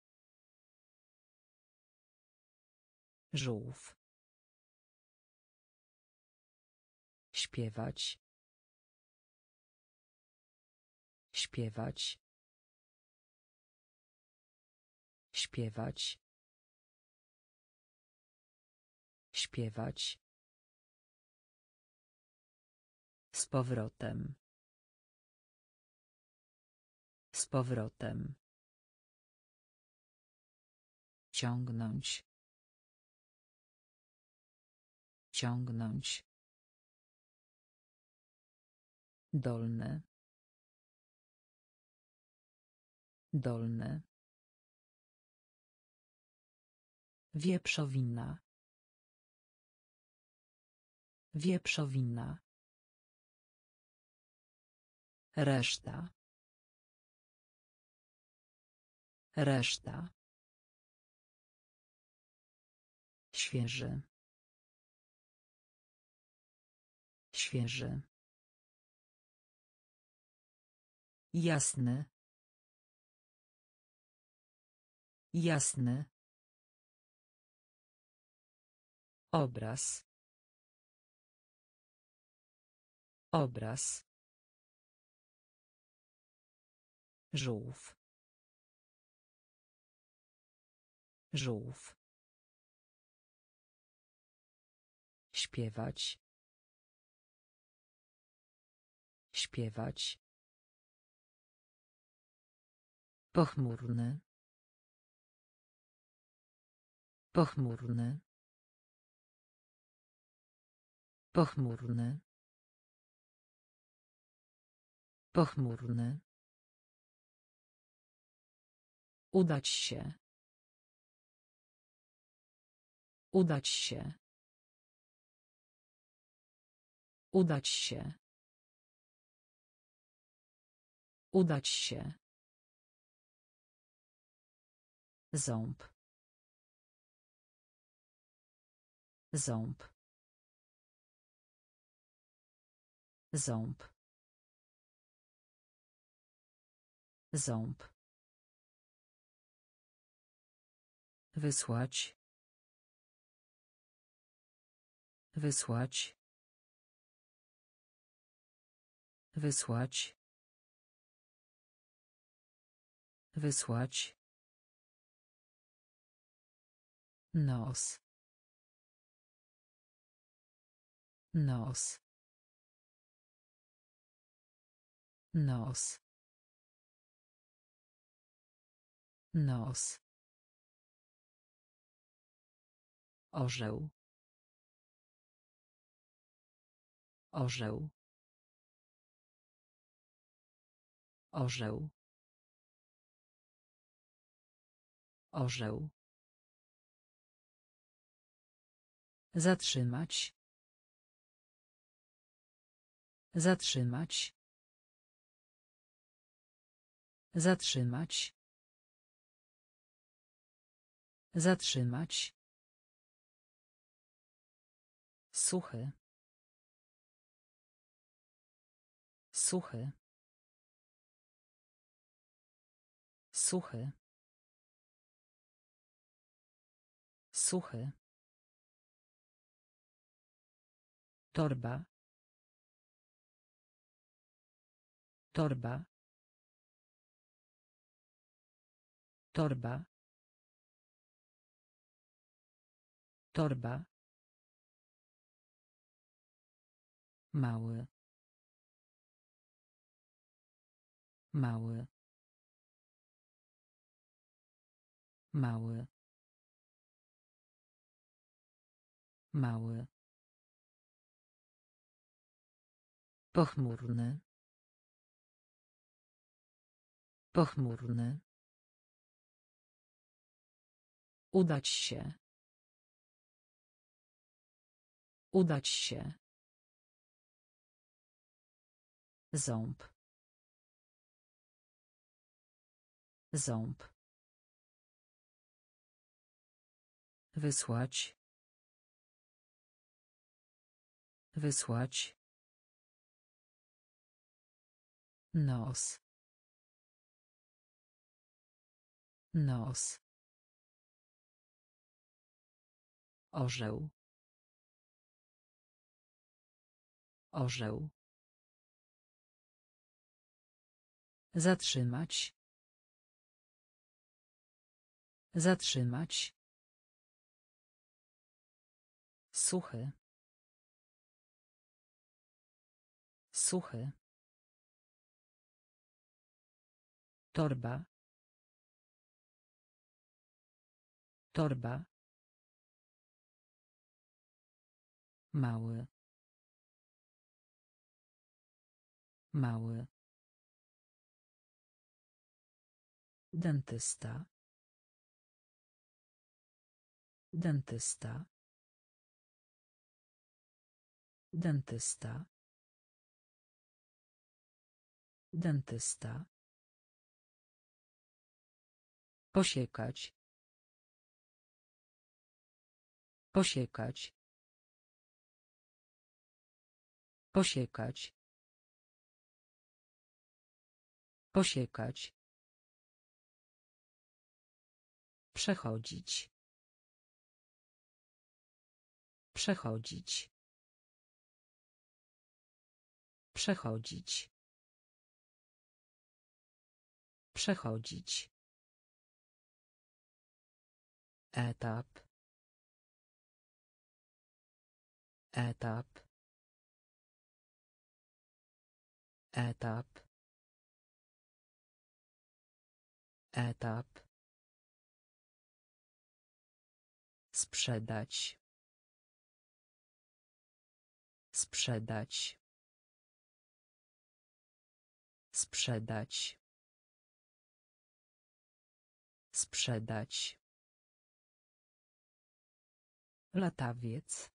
Żółw. Śpiewać. Śpiewać. Śpiewać. Śpiewać. Z powrotem. Z powrotem. Ciągnąć. Ciągnąć. Dolny. Dolny. Wieprzowina. Wieprzowina. Reszta. Reszta. Świeży. Świeży. Jasny. Jasny. Obraz. Obraz. Żółw. Żółw. Śpiewać. Śpiewać. Pochmurny. Pochmurny. Pochmurny. Pochmurny. Udać się. Udać się. Udać się. Udać się. Ząb. Ząb. Ząb. Ząb. Wysłać. Wysłać. Wysłać. Wysłać. Nos. Nos. Nos. Nos. Orzeł. Orzeł. Orzeł. Orzeł. Zatrzymać. Zatrzymać. Zatrzymać. Zatrzymać. Suchy. Suchy. Suchy. Suchy. Torba. Torba. Torba. Torba. Mały. Mały. Mały. Mały. Pochmurny. Pochmurny. Udać się. Udać się. Ząb. Ząb. Wysłać. Wysłać. Nos. Nos. Orzeł. Orzeł. Zatrzymać. Zatrzymać. Suchy. Suchy. Torba. Torba. Mały. Mały. Dentysta. Dentysta. Dentysta. Dentysta. Posiekać. Posiekać. Posiekać. Posiekać. Przechodzić. Przechodzić. Przechodzić. Przechodzić. Etap. Etap. Etap. Etap. Sprzedać. Sprzedać. Sprzedać. Sprzedać. Latawiec.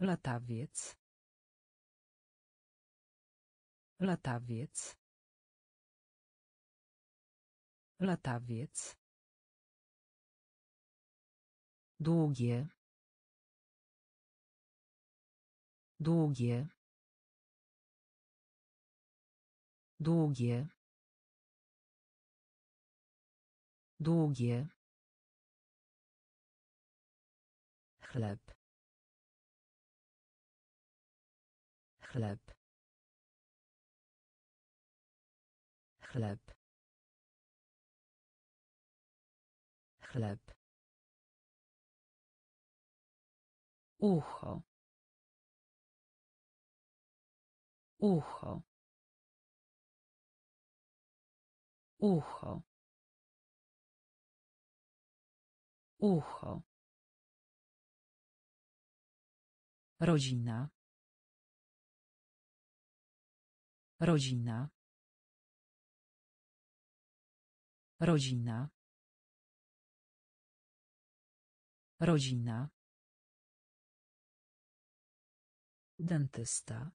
Latawiec. Latawiec. Latawiec. Długie. Długie. Długie. Długie. chleb chleb chleb chleb ucho ucho ucho ucho Rodzina. Rodzina. Rodzina. Rodzina. Dentysta.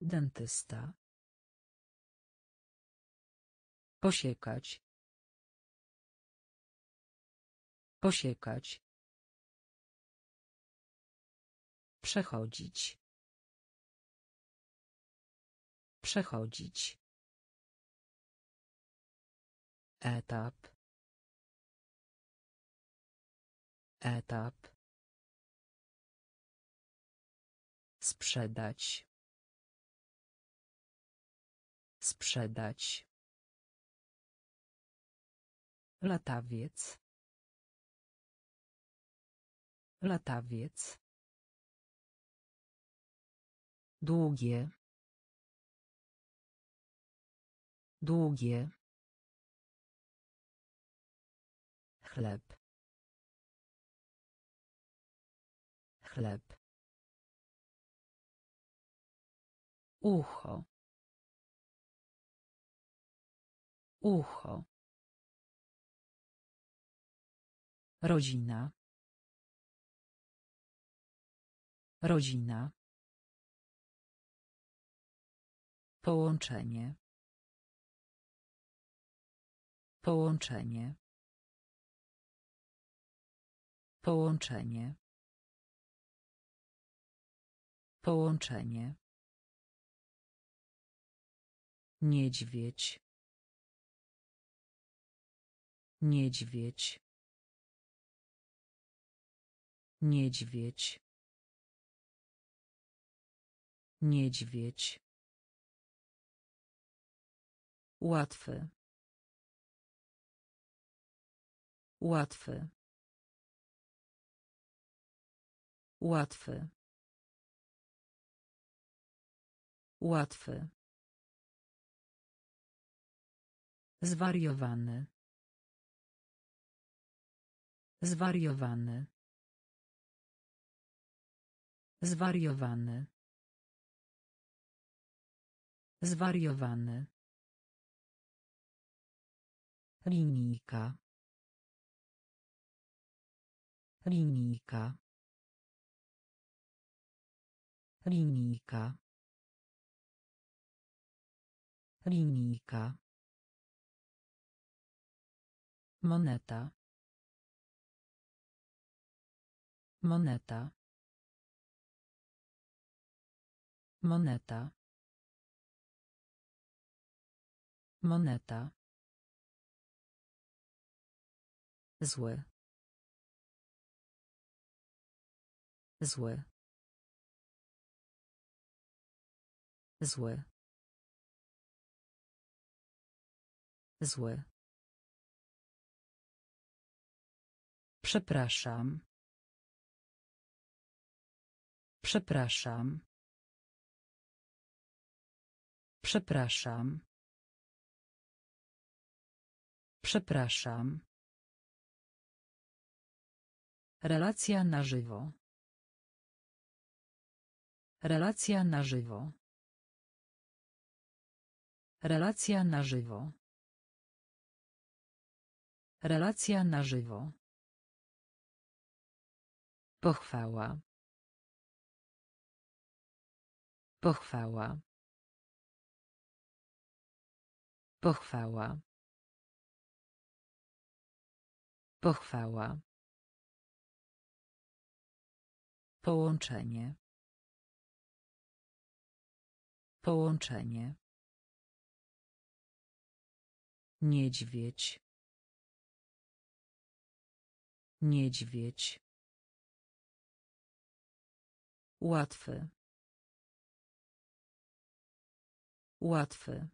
Dentysta. Posiekać. Posiekać. Przechodzić. Przechodzić. Etap. Etap. Sprzedać. Sprzedać. Latawiec. Latawiec. Długie. Długie. Chleb. Chleb. Ucho. Ucho. Rodzina. Rodzina. Połączenie. Połączenie. Połączenie. Połączenie. Niedźwiedź. Niedźwiedź. Niedźwiedź. Niedźwiedź. Łatwy. Łatwy. Łatwy. Łatwy. Zwariowany. Zwariowany. Zwariowany. Zwariowany. Linijka. Linijka. Linijka. Linijka. Moneta. Moneta. Moneta. Moneta. Zły. Zły. Zły. Zły. Przepraszam. Przepraszam. Przepraszam. Przepraszam. Relacja na żywo. Relacja na żywo. Relacja na żywo. Relacja na żywo. Pochwała. Pochwała. Pochwała. Pochwała. Połączenie. Połączenie. Niedźwiedź. Niedźwiedź. Łatwy. Łatwy.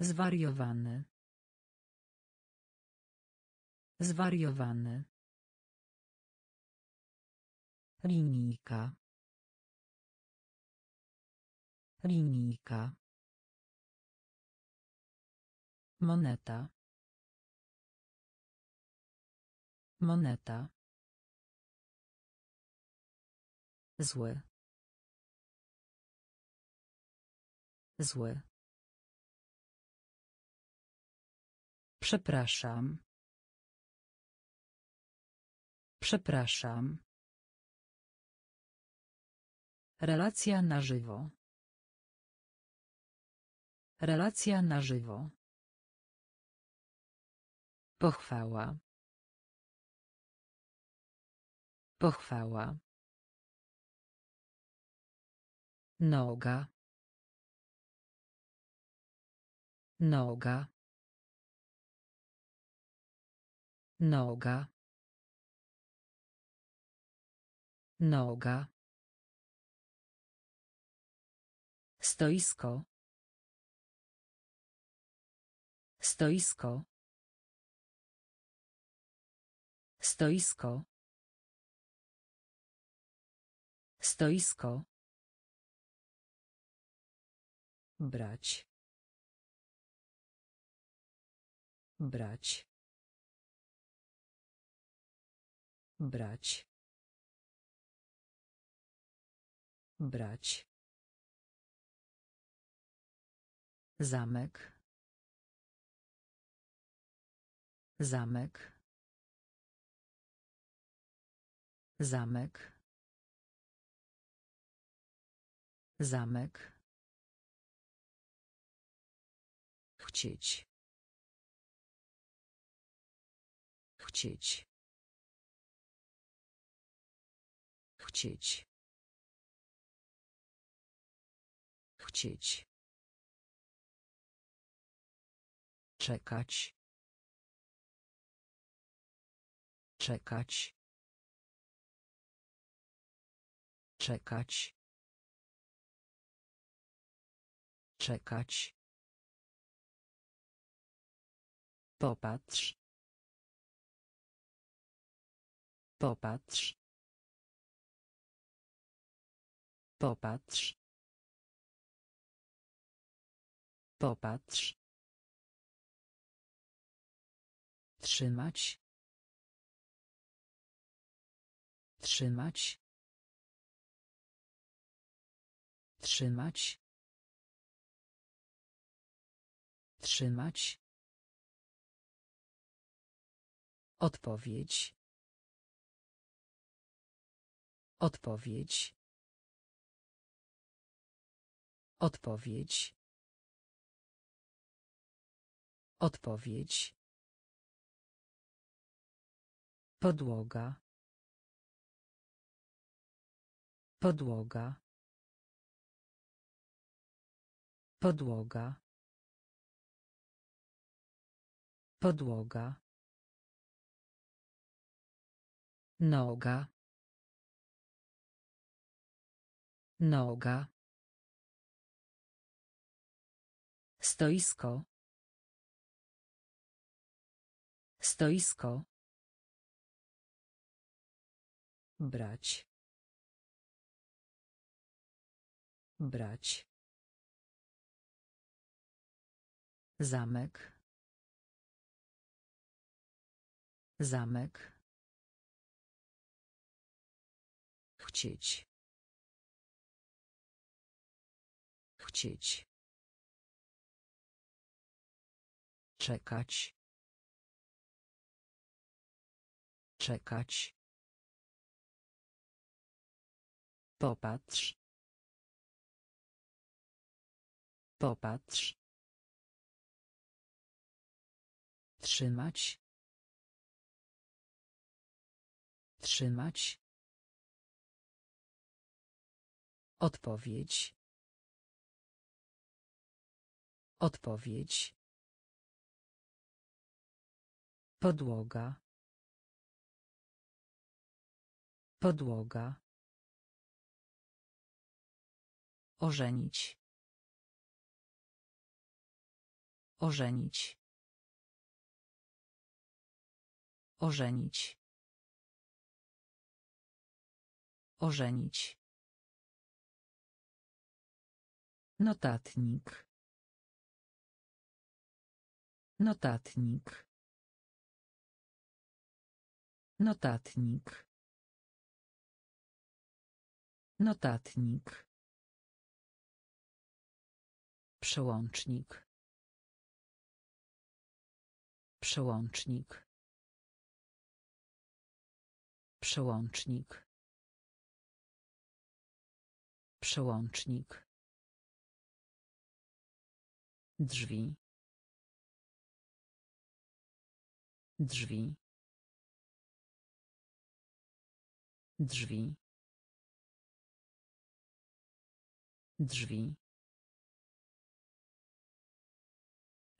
Zwariowany. Zwariowany. Linijka. Linijka. Moneta. Moneta. Zły. Zły. Przepraszam. Przepraszam. Relacja na żywo. Relacja na żywo. Pochwała. Pochwała. Noga. Noga. Noga. Noga. Stoisko. Stoisko. Stoisko. Stoisko. Brać. Brać. Brać. Brać. Zamek. Zamek. Zamek. Zamek. Chcieć. Chcieć. Chcieć. Chcieć. Czekać. Czekać. Czekać. Czekać. Popatrz. Popatrz. Popatrz. Popatrz. Trzymać. Trzymać. Trzymać. Trzymać. Odpowiedź. Odpowiedź. Odpowiedź. Odpowiedź. Podłoga. Podłoga. Podłoga. Podłoga. Noga. Noga. Stoisko. Stoisko. Brać. Brać. Zamek. Zamek. Chcieć. Chcieć. Czekać. Czekać. Popatrz. Popatrz. Trzymać. Trzymać. Odpowiedź. Odpowiedź. Podłoga. Podłoga. Ożenić. Ożenić. Ożenić. Ożenić. Notatnik. Notatnik. Notatnik. Notatnik. Przełącznik. Przełącznik. Przełącznik. Przełącznik. Drzwi. Drzwi. Drzwi. Drzwi.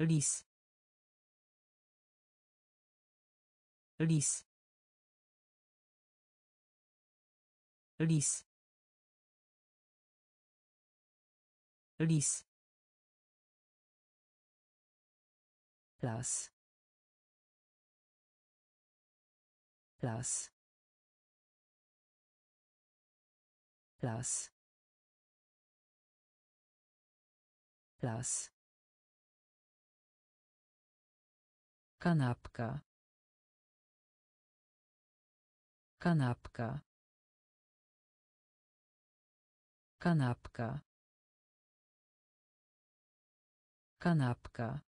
Lis. Lis. Lis. Lis. Las. Las. Las. Las. Kanapka. Kanapka. Kanapka. Kanapka.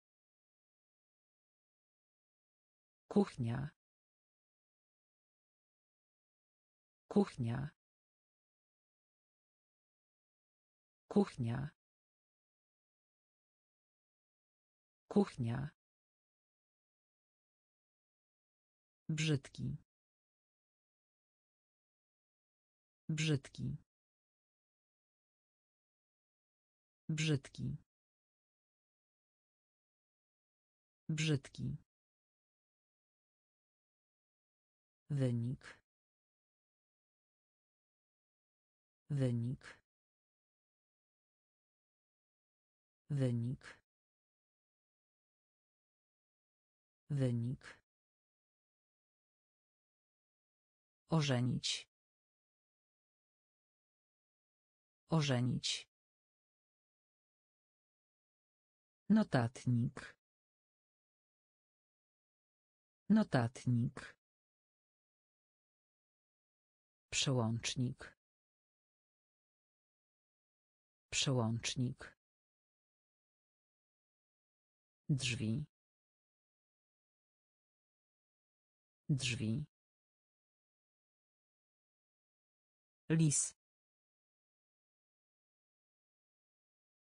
Kuchnia. Kuchnia. Kuchnia. Kuchnia. Brzydki. Brzydki. Brzydki. Brzydki. Wynik. Wynik. Wynik. Wynik. Ożenić. Ożenić. Notatnik. Notatnik. Przełącznik. Przełącznik. Drzwi. Drzwi. Lis.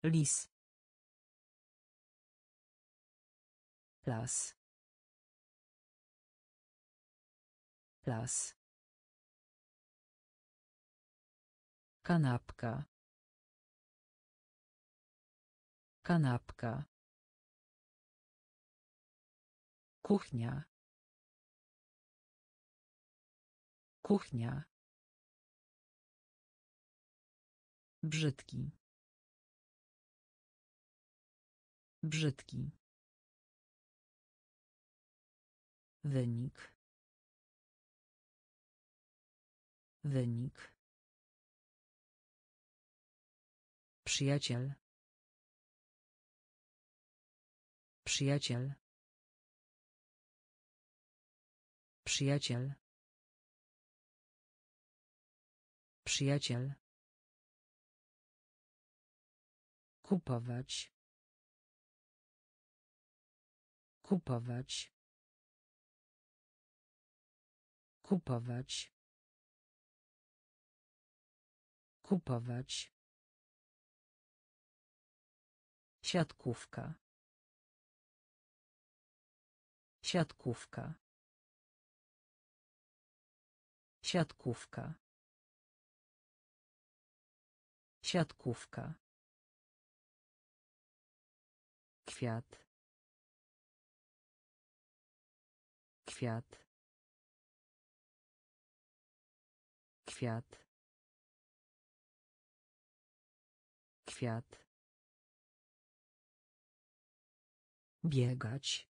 Lis. Las. Las. Kanapka. Kanapka. Kuchnia. Kuchnia. Brzydki. Brzydki. Wynik. Wynik. Przyjaciel. Przyjaciel. Przyjaciel. Przyjaciel. Kupować. Kupować. Kupować. Kupować. Siatkówka. Siatkówka. Siatkówka. Siatkówka. Kwiat. Kwiat. Kwiat. Kwiat. Biegać.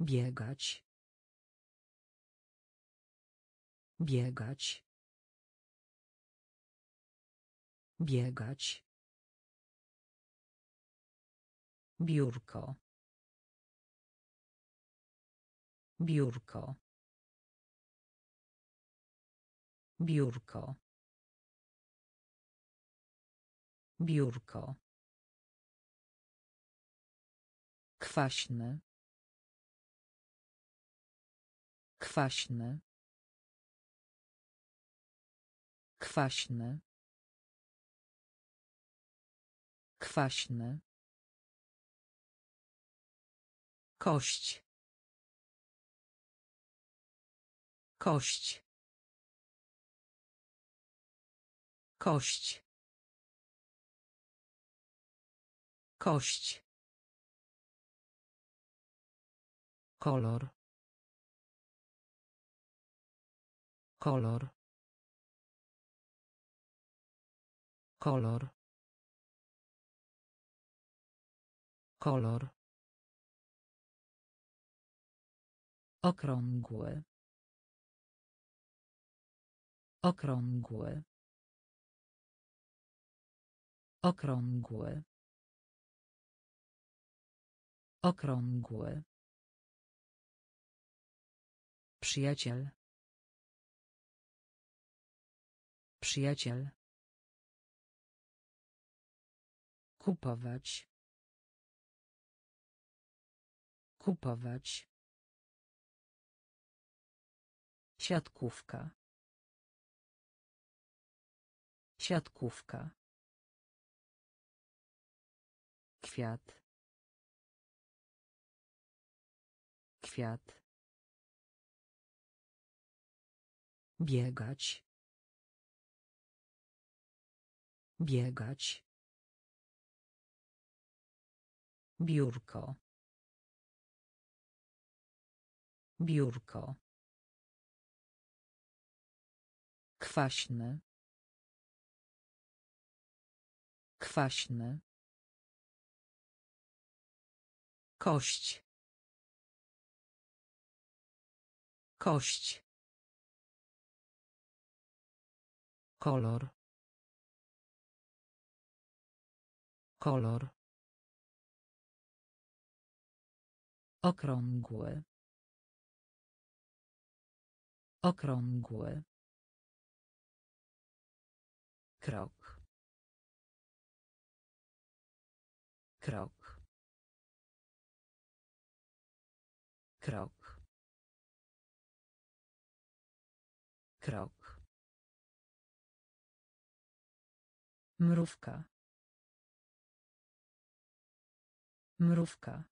Biegać. Biegać. Biegać. Biurko. Biurko. Biurko. Biurko. Kwaśny. Kwaśny. Kwaśny. Kwaśny. Kość. Kość. Kość. Kość. Kolor. Kolor. Kolor. Kolor. Okrągły. Okrągły. Okrągły. Okrągły. Przyjaciel. Przyjaciel. Kupować. Kupować. Siatkówka. Siatkówka. Kwiat. Kwiat. Biegać. Biegać. Biurko. Biurko. Kwaśny. Kwaśny. Kość. Kość. Kolor. Kolor. Okrągły. Okrągły. Krok. Krok. Krok. Krok. Mrówka. Mrówka.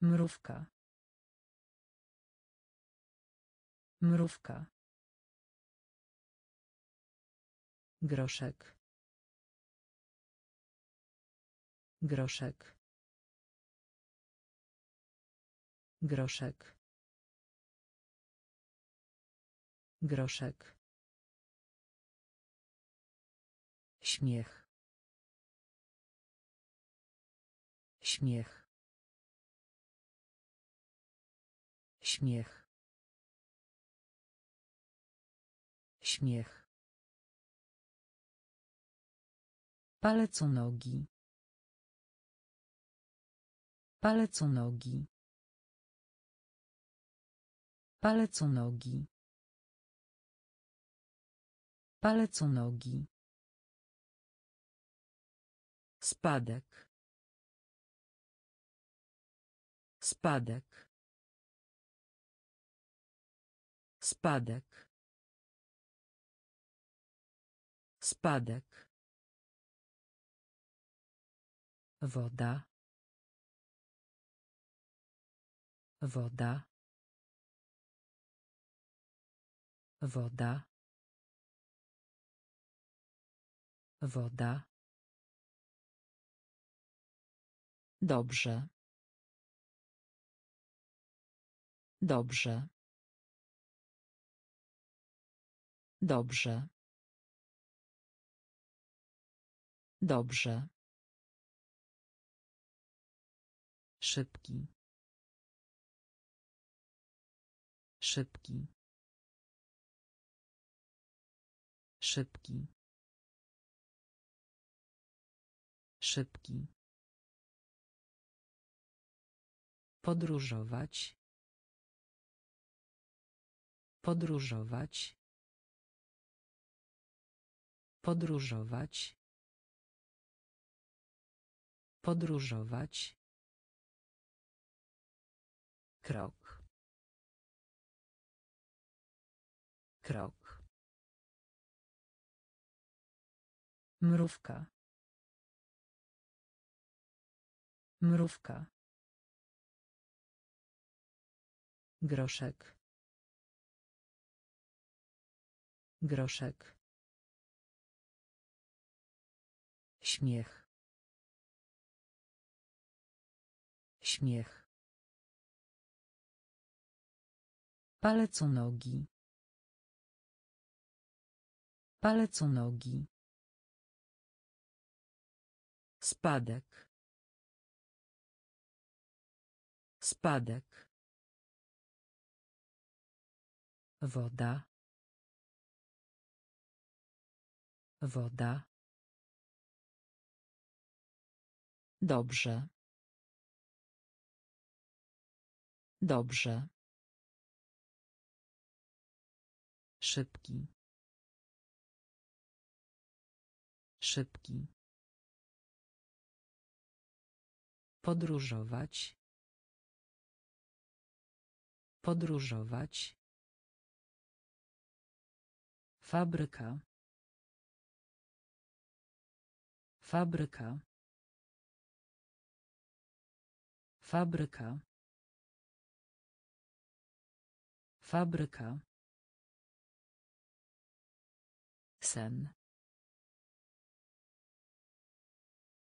Mrówka. Mrówka. Groszek. Groszek. Groszek. Groszek. Śmiech. Śmiech. Śmiech. Śmiech. Paleconogi. Paleconogi. Paleconogi. Paleconogi. Spadek. Spadek. Spadek. Spadek. Woda. Woda. Woda. Woda. Dobrze. Dobrze. Dobrze. Dobrze. Szybki. Szybki. Szybki. Szybki. Podróżować. Podróżować. Podróżować. Podróżować. Krok. Krok. Mrówka. Mrówka. Groszek. Groszek. Śmiech. Śmiech. Paleconogi. Paleconogi. Spadek. Spadek. Woda. Woda. Dobrze. Dobrze. Szybki. Szybki. Podróżować. Podróżować. Fabryka. Fabryka. Fabryka. Fabryka. Sen.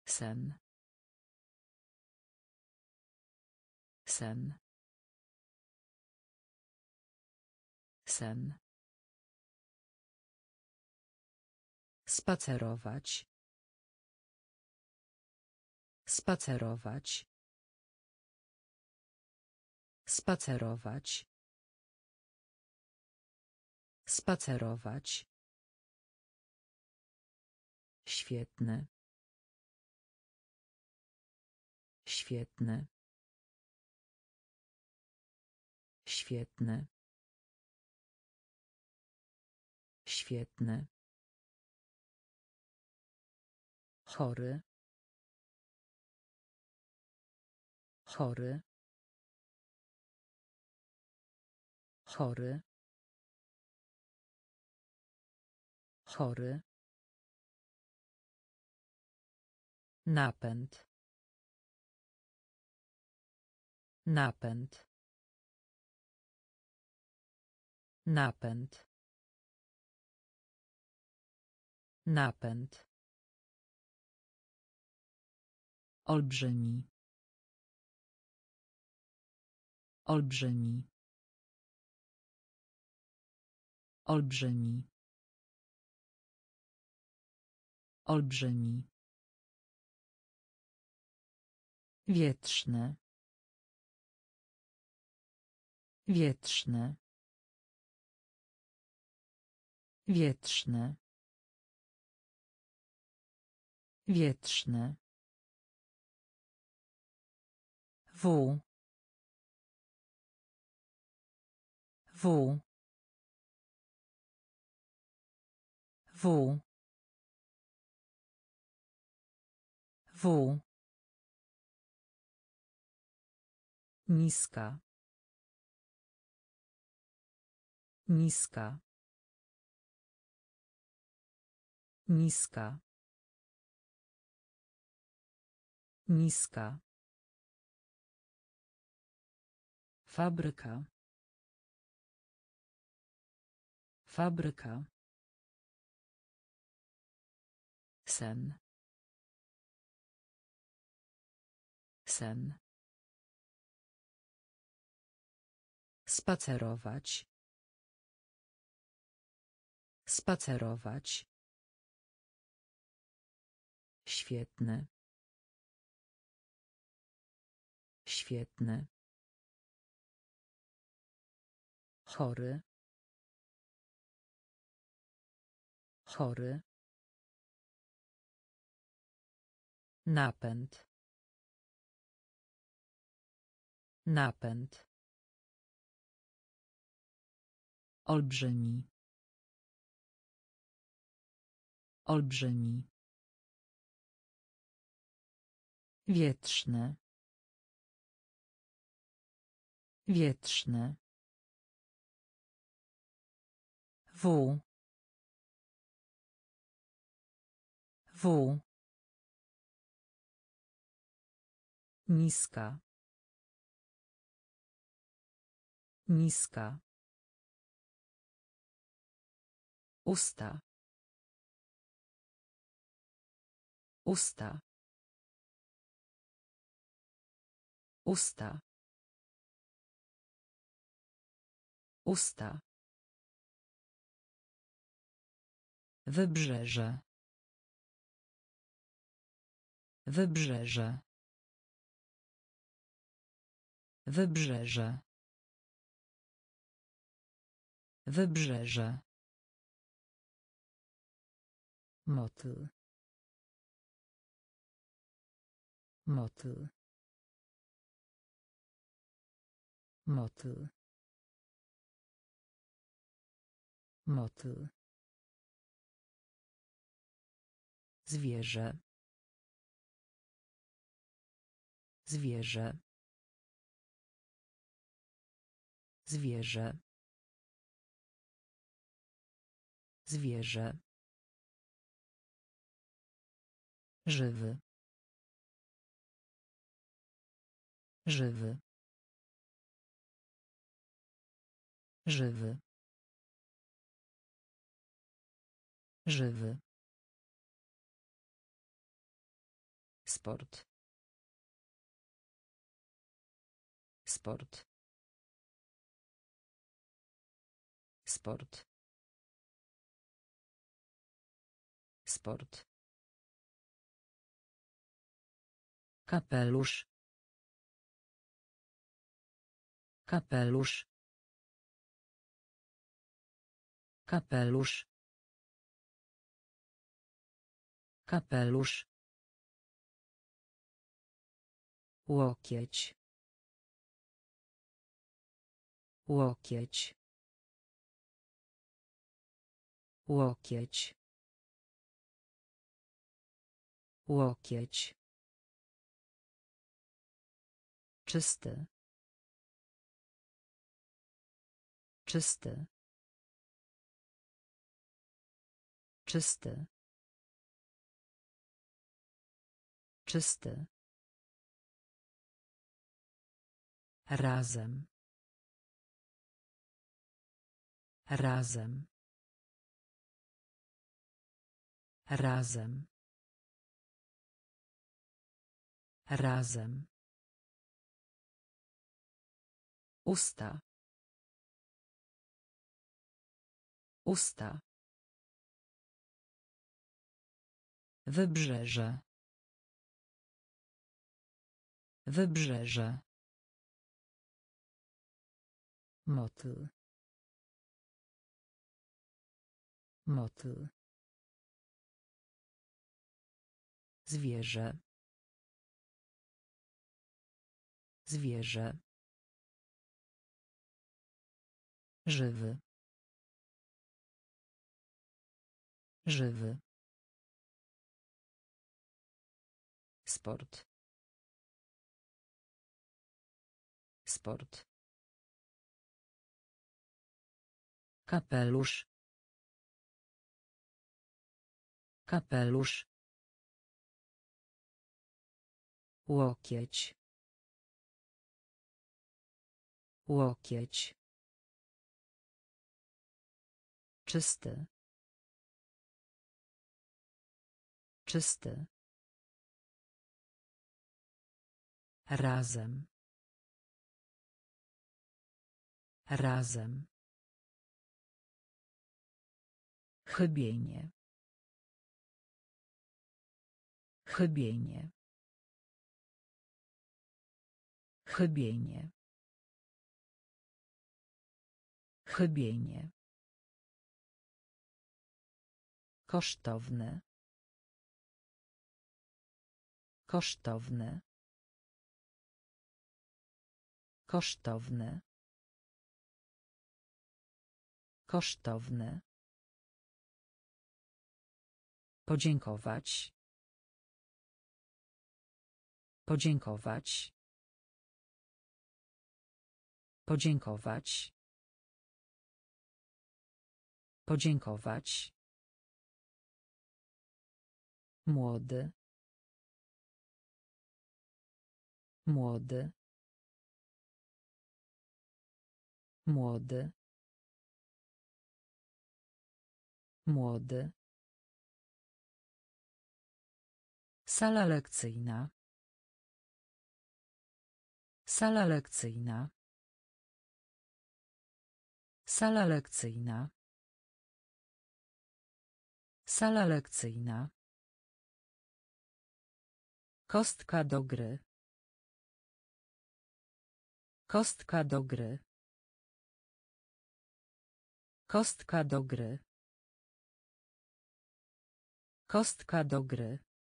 Sen. Sen. Sen. Spacerować. Spacerować. Spacerować. Spacerować. Świetny. Świetny. Świetny. Świetny. Chory. Chory. Chory. Chory. Napęd. Napęd. Napęd. Napęd. Olbrzymi. Olbrzymi. Olbrzymi. Olbrzymi. Wietrzne. Wietrzne. Wietrzne. Wietrzne. W. W. W. Niska. Niska. Niska. Niska. Fabryka. Fabryka. Sen. Sen. Spacerować. Spacerować. Świetny. Świetny. Chory. Chory. Napęd. Napęd. Olbrzymi. Olbrzymi. Wietrzny. Wietrzny. W. Niska. Niska. Usta. Usta. Usta. Usta. Wybrzeże. Wybrzeże. Wybrzeże. Wybrzeże. Motyl. Motyl. Motyl. Motyl. Zwierzę. Zwierzę. Zwierzę. Zwierzę. Żywy. Żywy. Żywy. Żywy. Sport. Sport. Sport. Sport. Kapelusz. Kapelusz. Kapelusz. Kapelusz. Łokieć. Łokieć. Łokieć. Łokieć. Czysty. Czysty. Czysty. Czysty. Razem. Razem. Razem. Razem. Usta. Usta. Wybrzeże. Wybrzeże. Motyl. Motyl. Zwierzę. Zwierzę. Żywy. Żywy. Sport. Sport. Kapelusz. Kapelusz. Łokieć. Łokieć. Czysty. Czysty. Razem. Razem. Chybienie. Chybienie. Chybienie. Chybienie. Kosztowne. Kosztowne. Kosztowne. Kosztowne. Podziękować. Podziękować. Podziękować. Podziękować. Młody. Młody. Młody. Młody. Sala lekcyjna. Sala lekcyjna. Sala lekcyjna. Sala lekcyjna. Kostka do gry. Kostka do gry. Kostka do gry. Kostka do gry.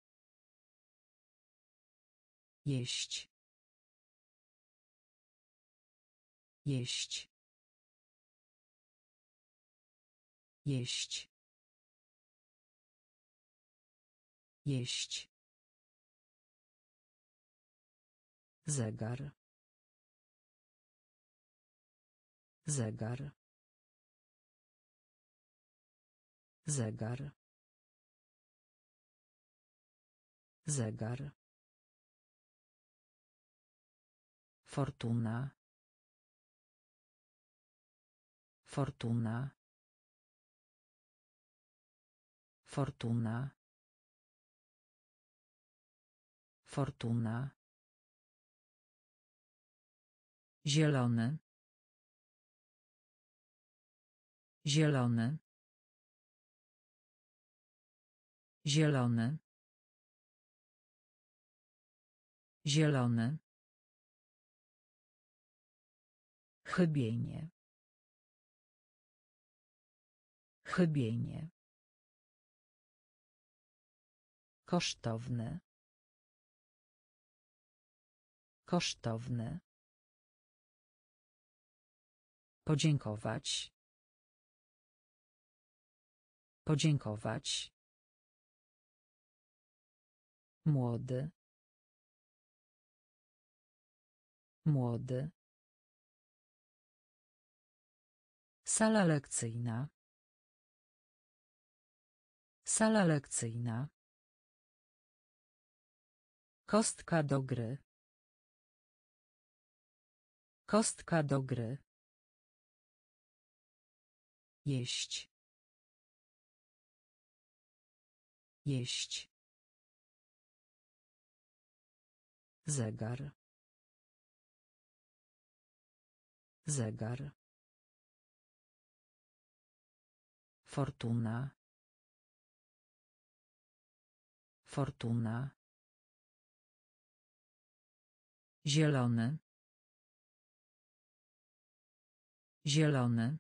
Jeść. Jeść. Jeść. Jeść. Zegar. Zegar. Zegar. Zegar. Fortuna. Fortuna. Fortuna. Fortuna. Zielony. Zielony. Zielony. Zielony. Chybienie. Chybienie. Kosztowne. Kosztowne. Podziękować. Podziękować. Młody. Młody. Sala lekcyjna. Sala lekcyjna. Kostka do gry. Kostka do gry. Jeść. Jeść. Zegar. Zegar. Fortuna. Fortuna. Zielony. Zielony.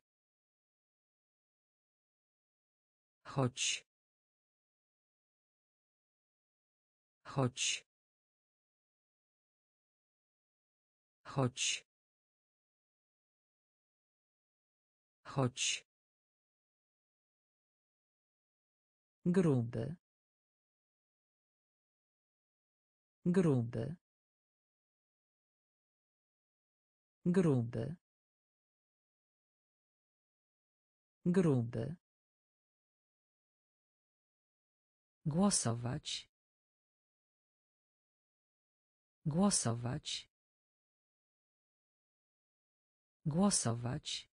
Chodź. Chodź. Chodź. Chodź. Gruby. Gruby. Gruby. Gruby. Głosować. Głosować. Głosować.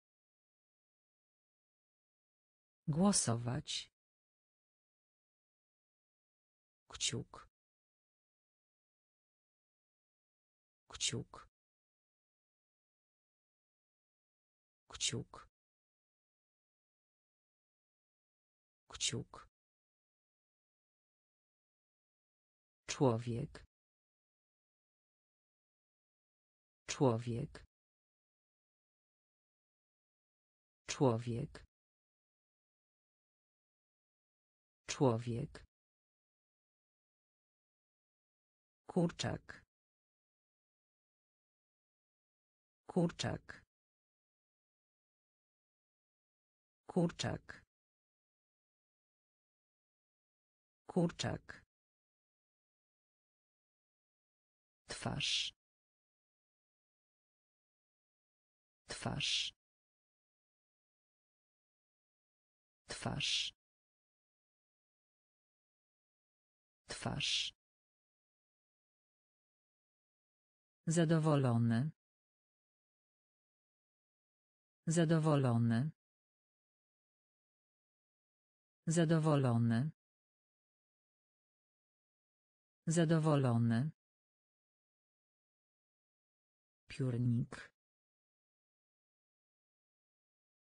Głosować. Kciuk. Kciuk. Kciuk. Kciuk. Człowiek. Człowiek. Człowiek. Człowiek. Kurczak. Kurczak. Kurczak. Kurczak. Twarz. Twarz. Twarz. Twarz. Zadowolony. Zadowolony. Zadowolony. Zadowolony. Piórnik.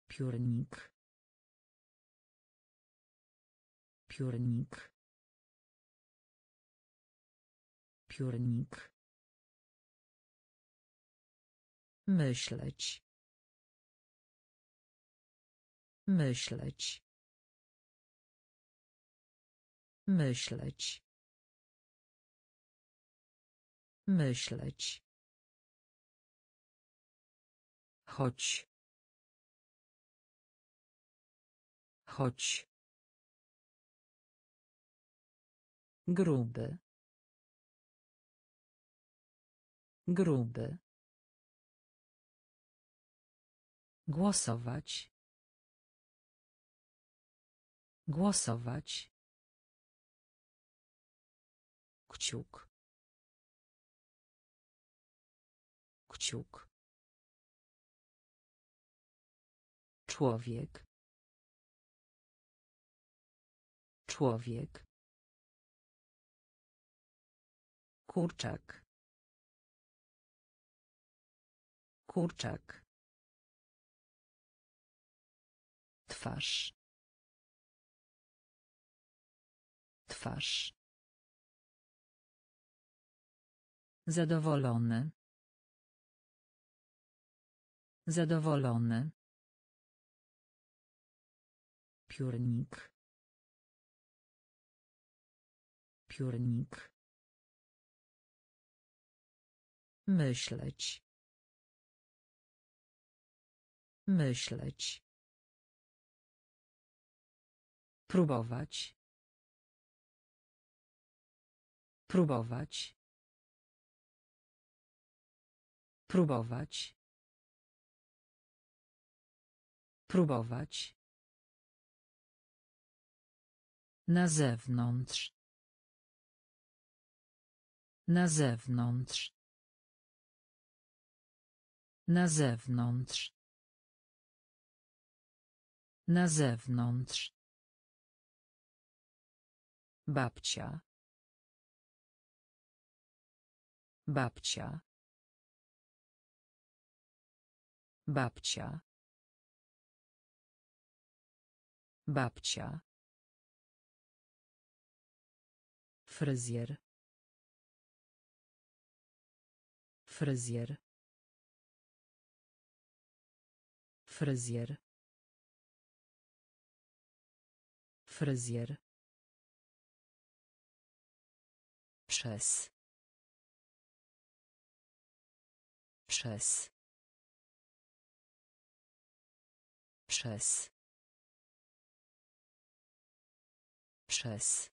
Piórnik. Piórnik. Piórnik. Myśleć. Myśleć. Myśleć. Myśleć. Chodź. Chodź. Gruby. Gruby. Głosować. Głosować. Kciuk. Kciuk. Człowiek. Człowiek. Kurczak. Kurczak. Twarz. Twarz. Zadowolony. Zadowolony. Piórnik. Piórnik. Myśleć. Myśleć. Próbować. Próbować. Próbować. Próbować. Na zewnątrz. Na zewnątrz. Na zewnątrz. Na zewnątrz. Babcia. Babcia. Babcia. Babcia. Fryzjer. Fryzjer. Fryzjer. Fryzjer. Przez. Przez. Przez. Przez.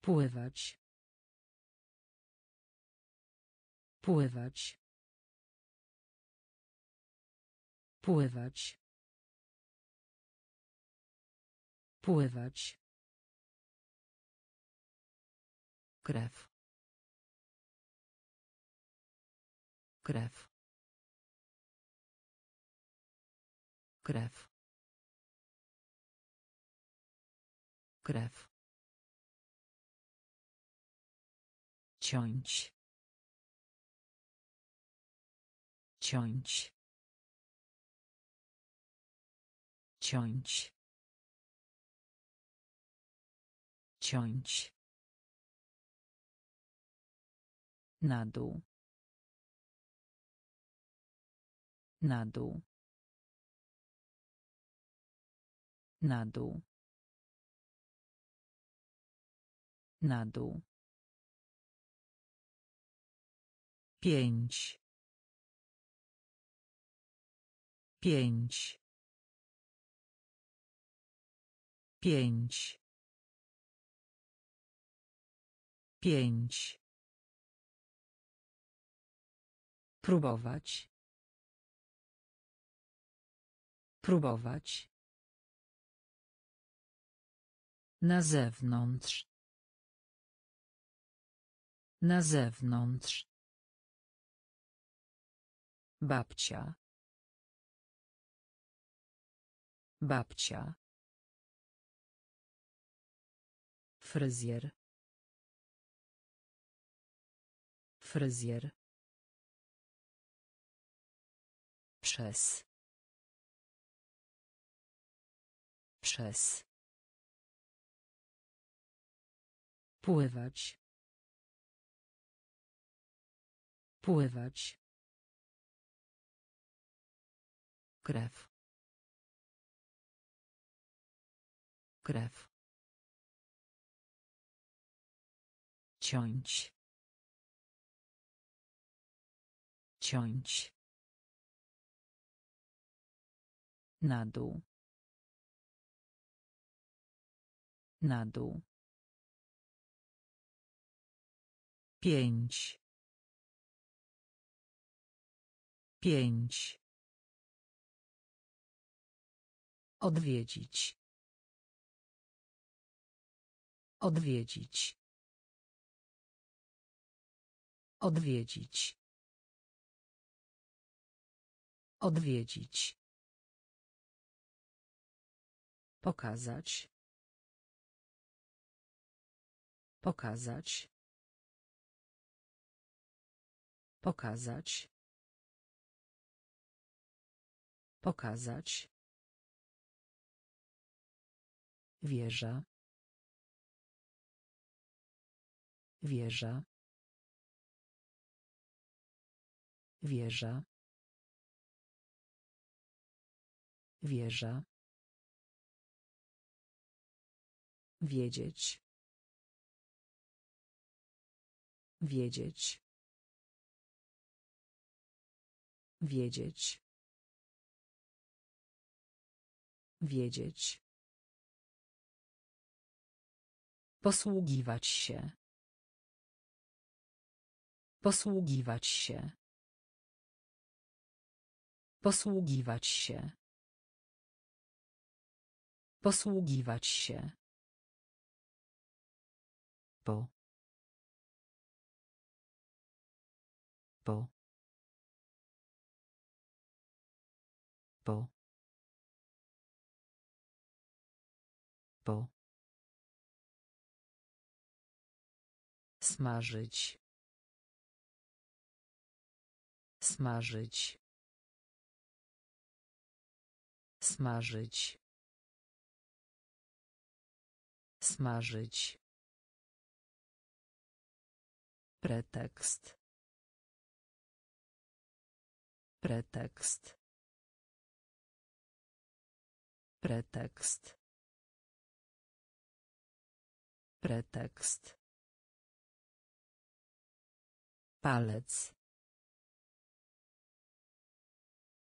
Pływać. Pływać. Pływać. Pływać. Krew. Krew. Krew. Krew. Ciąć. Ciąć. ciąć ciąć na dół. Na dół. Na dół. Na dół. Pięć. Pięć. Pięć. Pięć próbować. Próbować. Na zewnątrz. Na zewnątrz. Babcia. Babcia. Fryzjer. Fryzjer przez. Przez. Pływać. Pływać. Krew. Krew. Ciąć. Ciąć na dół. Na dół. Pięć. Pięć. Odwiedzić. Odwiedzić. Odwiedzić. Odwiedzić pokazać. Pokazać. Pokazać. Pokazać. Wieża. Wieża. Wieża. Wieża wiedzieć. Wiedzieć. Wiedzieć. Wiedzieć. Posługiwać się. Posługiwać się. Posługiwać się. Posługiwać się po. Po. Po. Po. Smażyć. Smażyć. Smażyć. Smażyć pretekst. Pretekst. Pretekst. Pretekst. Palec.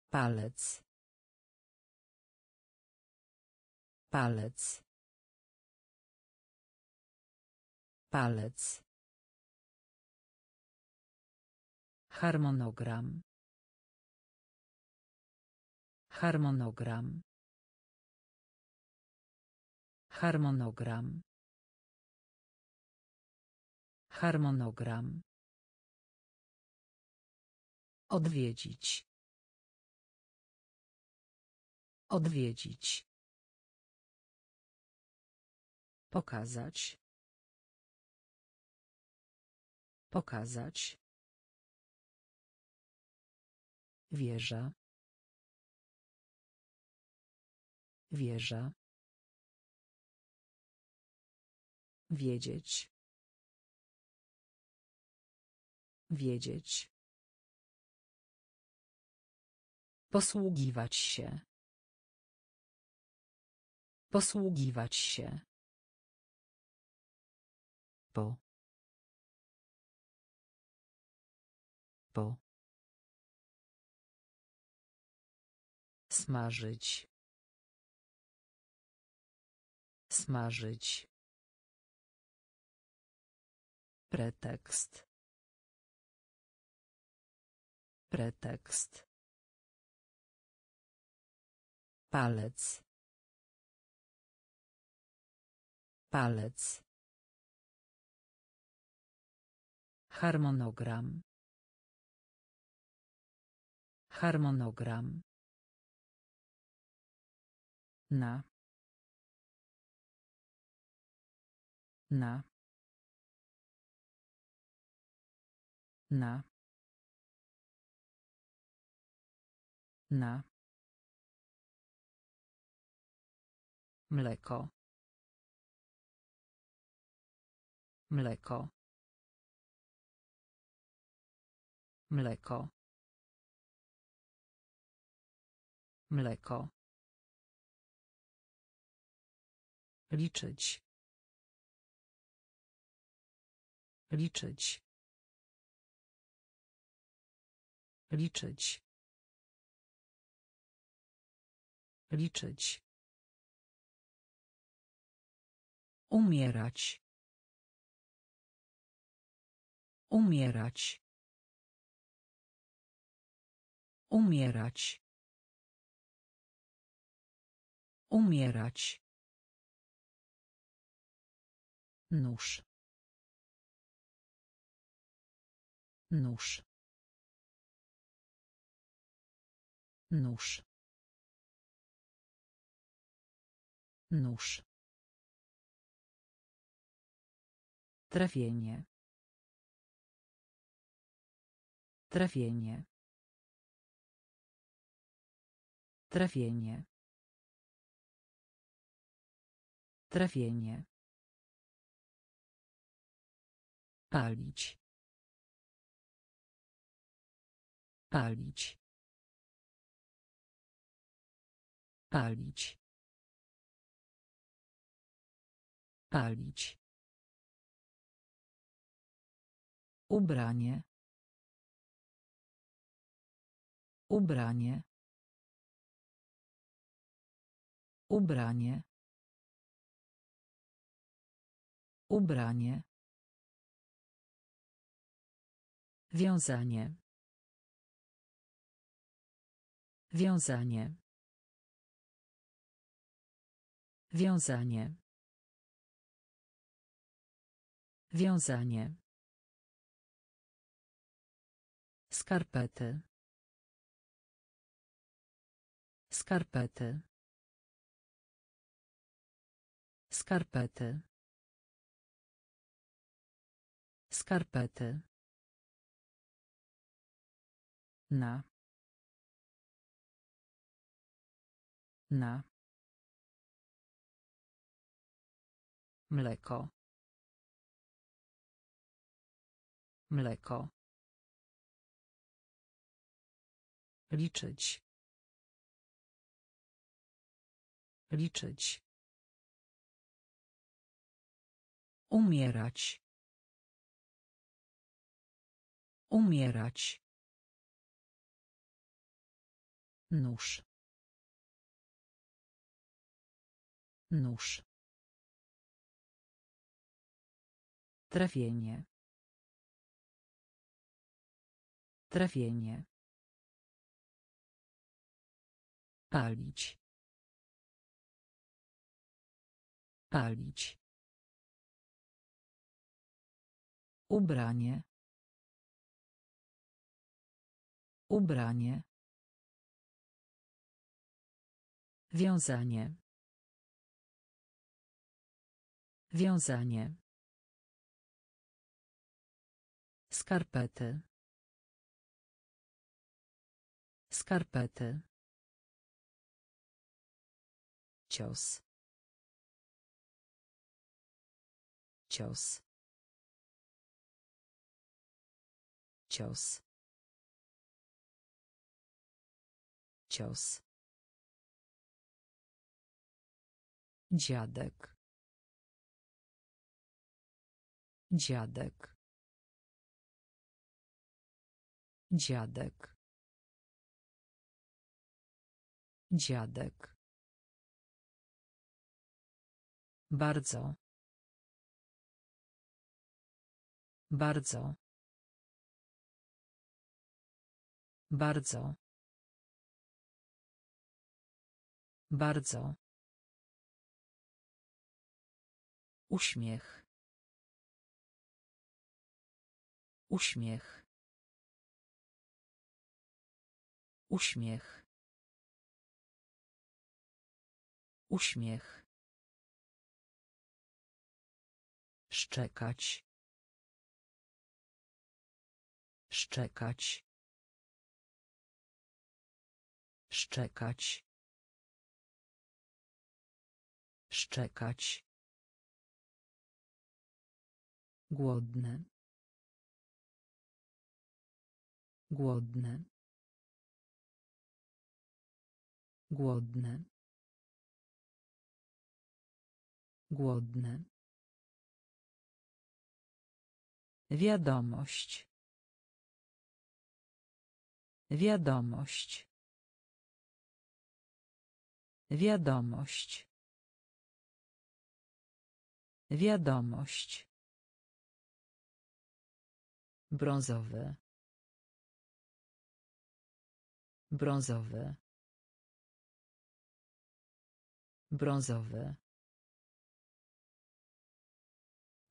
Palec. Palec. Palec harmonogram. Harmonogram. Harmonogram. Harmonogram. Odwiedzić. Odwiedzić. Pokazać. Pokazać wieża Wieża. Wiedzieć. Wiedzieć. Posługiwać się. Posługiwać się. Po. Po. Smażyć. Smażyć. Pretekst. Pretekst. Palec. Palec. Harmonogram. Harmonogram. Na. Na. Na. Na. Mleko. Mleko. Mleko. Mleko. Liczyć. Liczyć. Liczyć. Liczyć. Umierać. Umierać. Umierać. Umierać. Nóż. Nóż. Nóż. Nóż. Trafienie. Trafienie. Trafienie. Trafienie. Palić. Palić. Palić. Palić. Ubranie. Ubranie. Ubranie. Ubranie. Wiązanie. Wiązanie. Wiązanie. Wiązanie. Skarpety. Skarpety. Skarpety. Skarpety. Na. Na. Mleko. Mleko. Liczyć. Liczyć. Umierać. Umierać. Nóż. Nóż. Trafienie. Trafienie. Palić. Palić. Ubranie. Ubranie. Wiązanie. Wiązanie. Skarpety. Skarpety. cios cios cios cios dziadek. Dziadek. Dziadek. Dziadek. Bardzo. Bardzo. Bardzo. Bardzo uśmiech. Uśmiech. Uśmiech. Uśmiech. Szczekać. Szczekać. Szczekać. Szczekać głodny głodny głodny głodny Wiadomość. Wiadomość. Wiadomość. Wiadomość. Brązowy. Brązowy. Brązowy.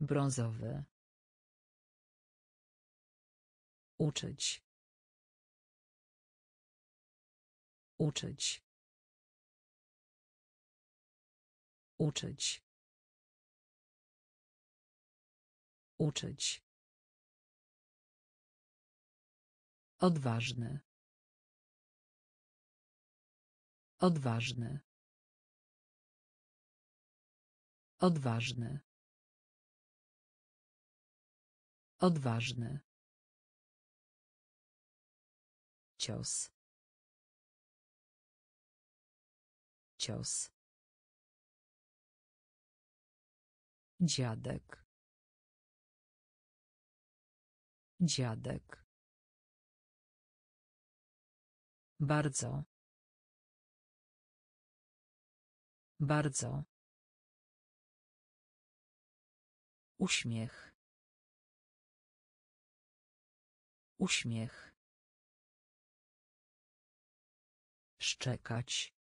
Brązowy. Uczyć. Uczyć. Uczyć. Uczyć. Odważny. Odważny. Odważny. Odważny. cios cios dziadek dziadek bardzo. Bardzo. Uśmiech. Uśmiech. Szczekać.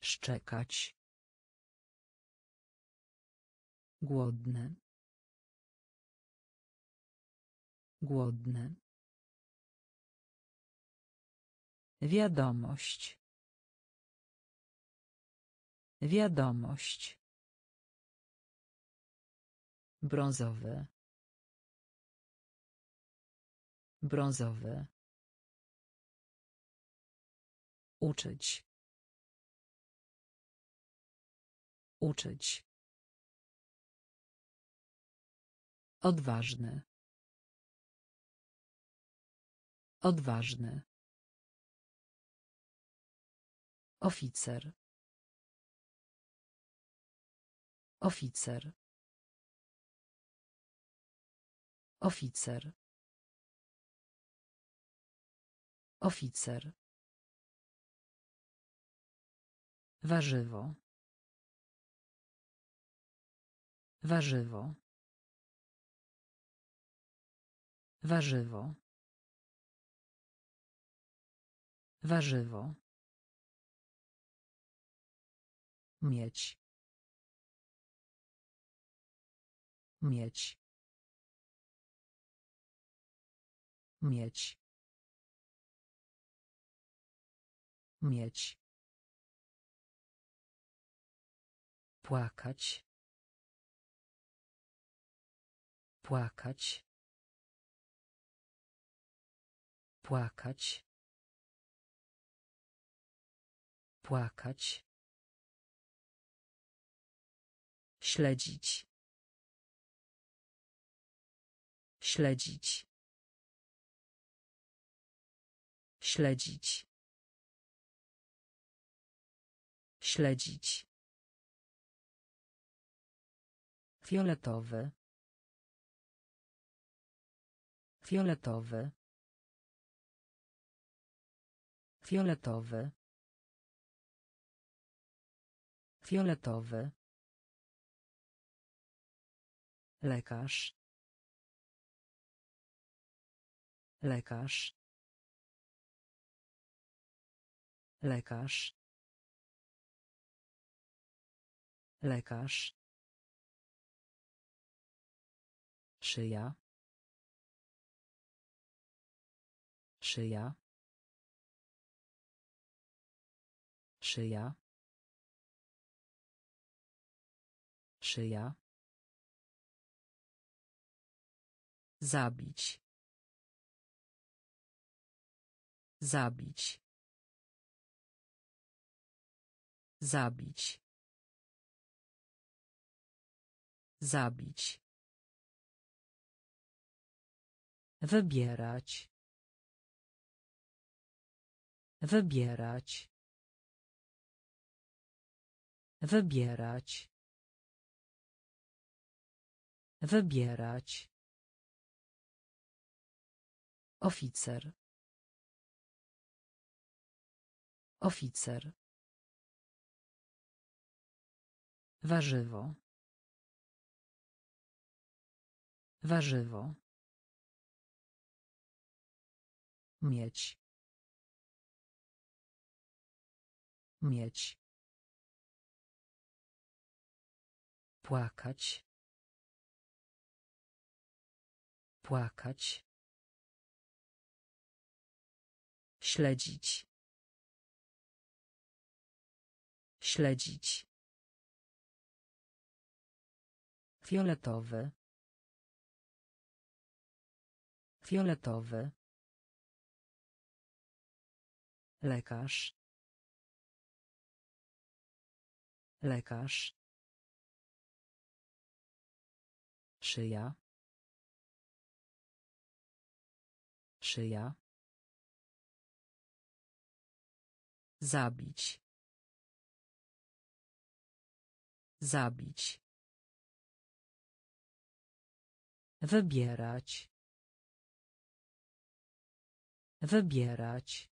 Szczekać. Głodny głodny wiadomość wiadomość brązowy brązowy Uczyć. Uczyć. Odważny. Odważny. Oficer. Oficer. Oficer. Oficer. Warzywo. Warzywo. Warzywo. Warzywo. Mieć. Mieć. Mieć. Mieć. Płakać. Płakać. Płakać. Płakać. Śledzić. Śledzić. Śledzić. Śledzić. Fioletowy. Fioletowy. Fioletowy. Fioletowy. Lekarz. Lekarz. Lekarz. Lekarz. Szyja. Szyja. Szyja. Szyja. Zabić. Zabić. Zabić. Zabić. Wybierać. Wybierać. Wybierać. Wybierać. Oficer. Oficer. Warzywo. Warzywo. Mieć. Mieć. Płakać. Płakać. Śledzić. Śledzić. Fioletowy. Fioletowy. Lekarz. Lekarz. Szyja. Szyja. Zabić. Zabić. Wybierać. Wybierać.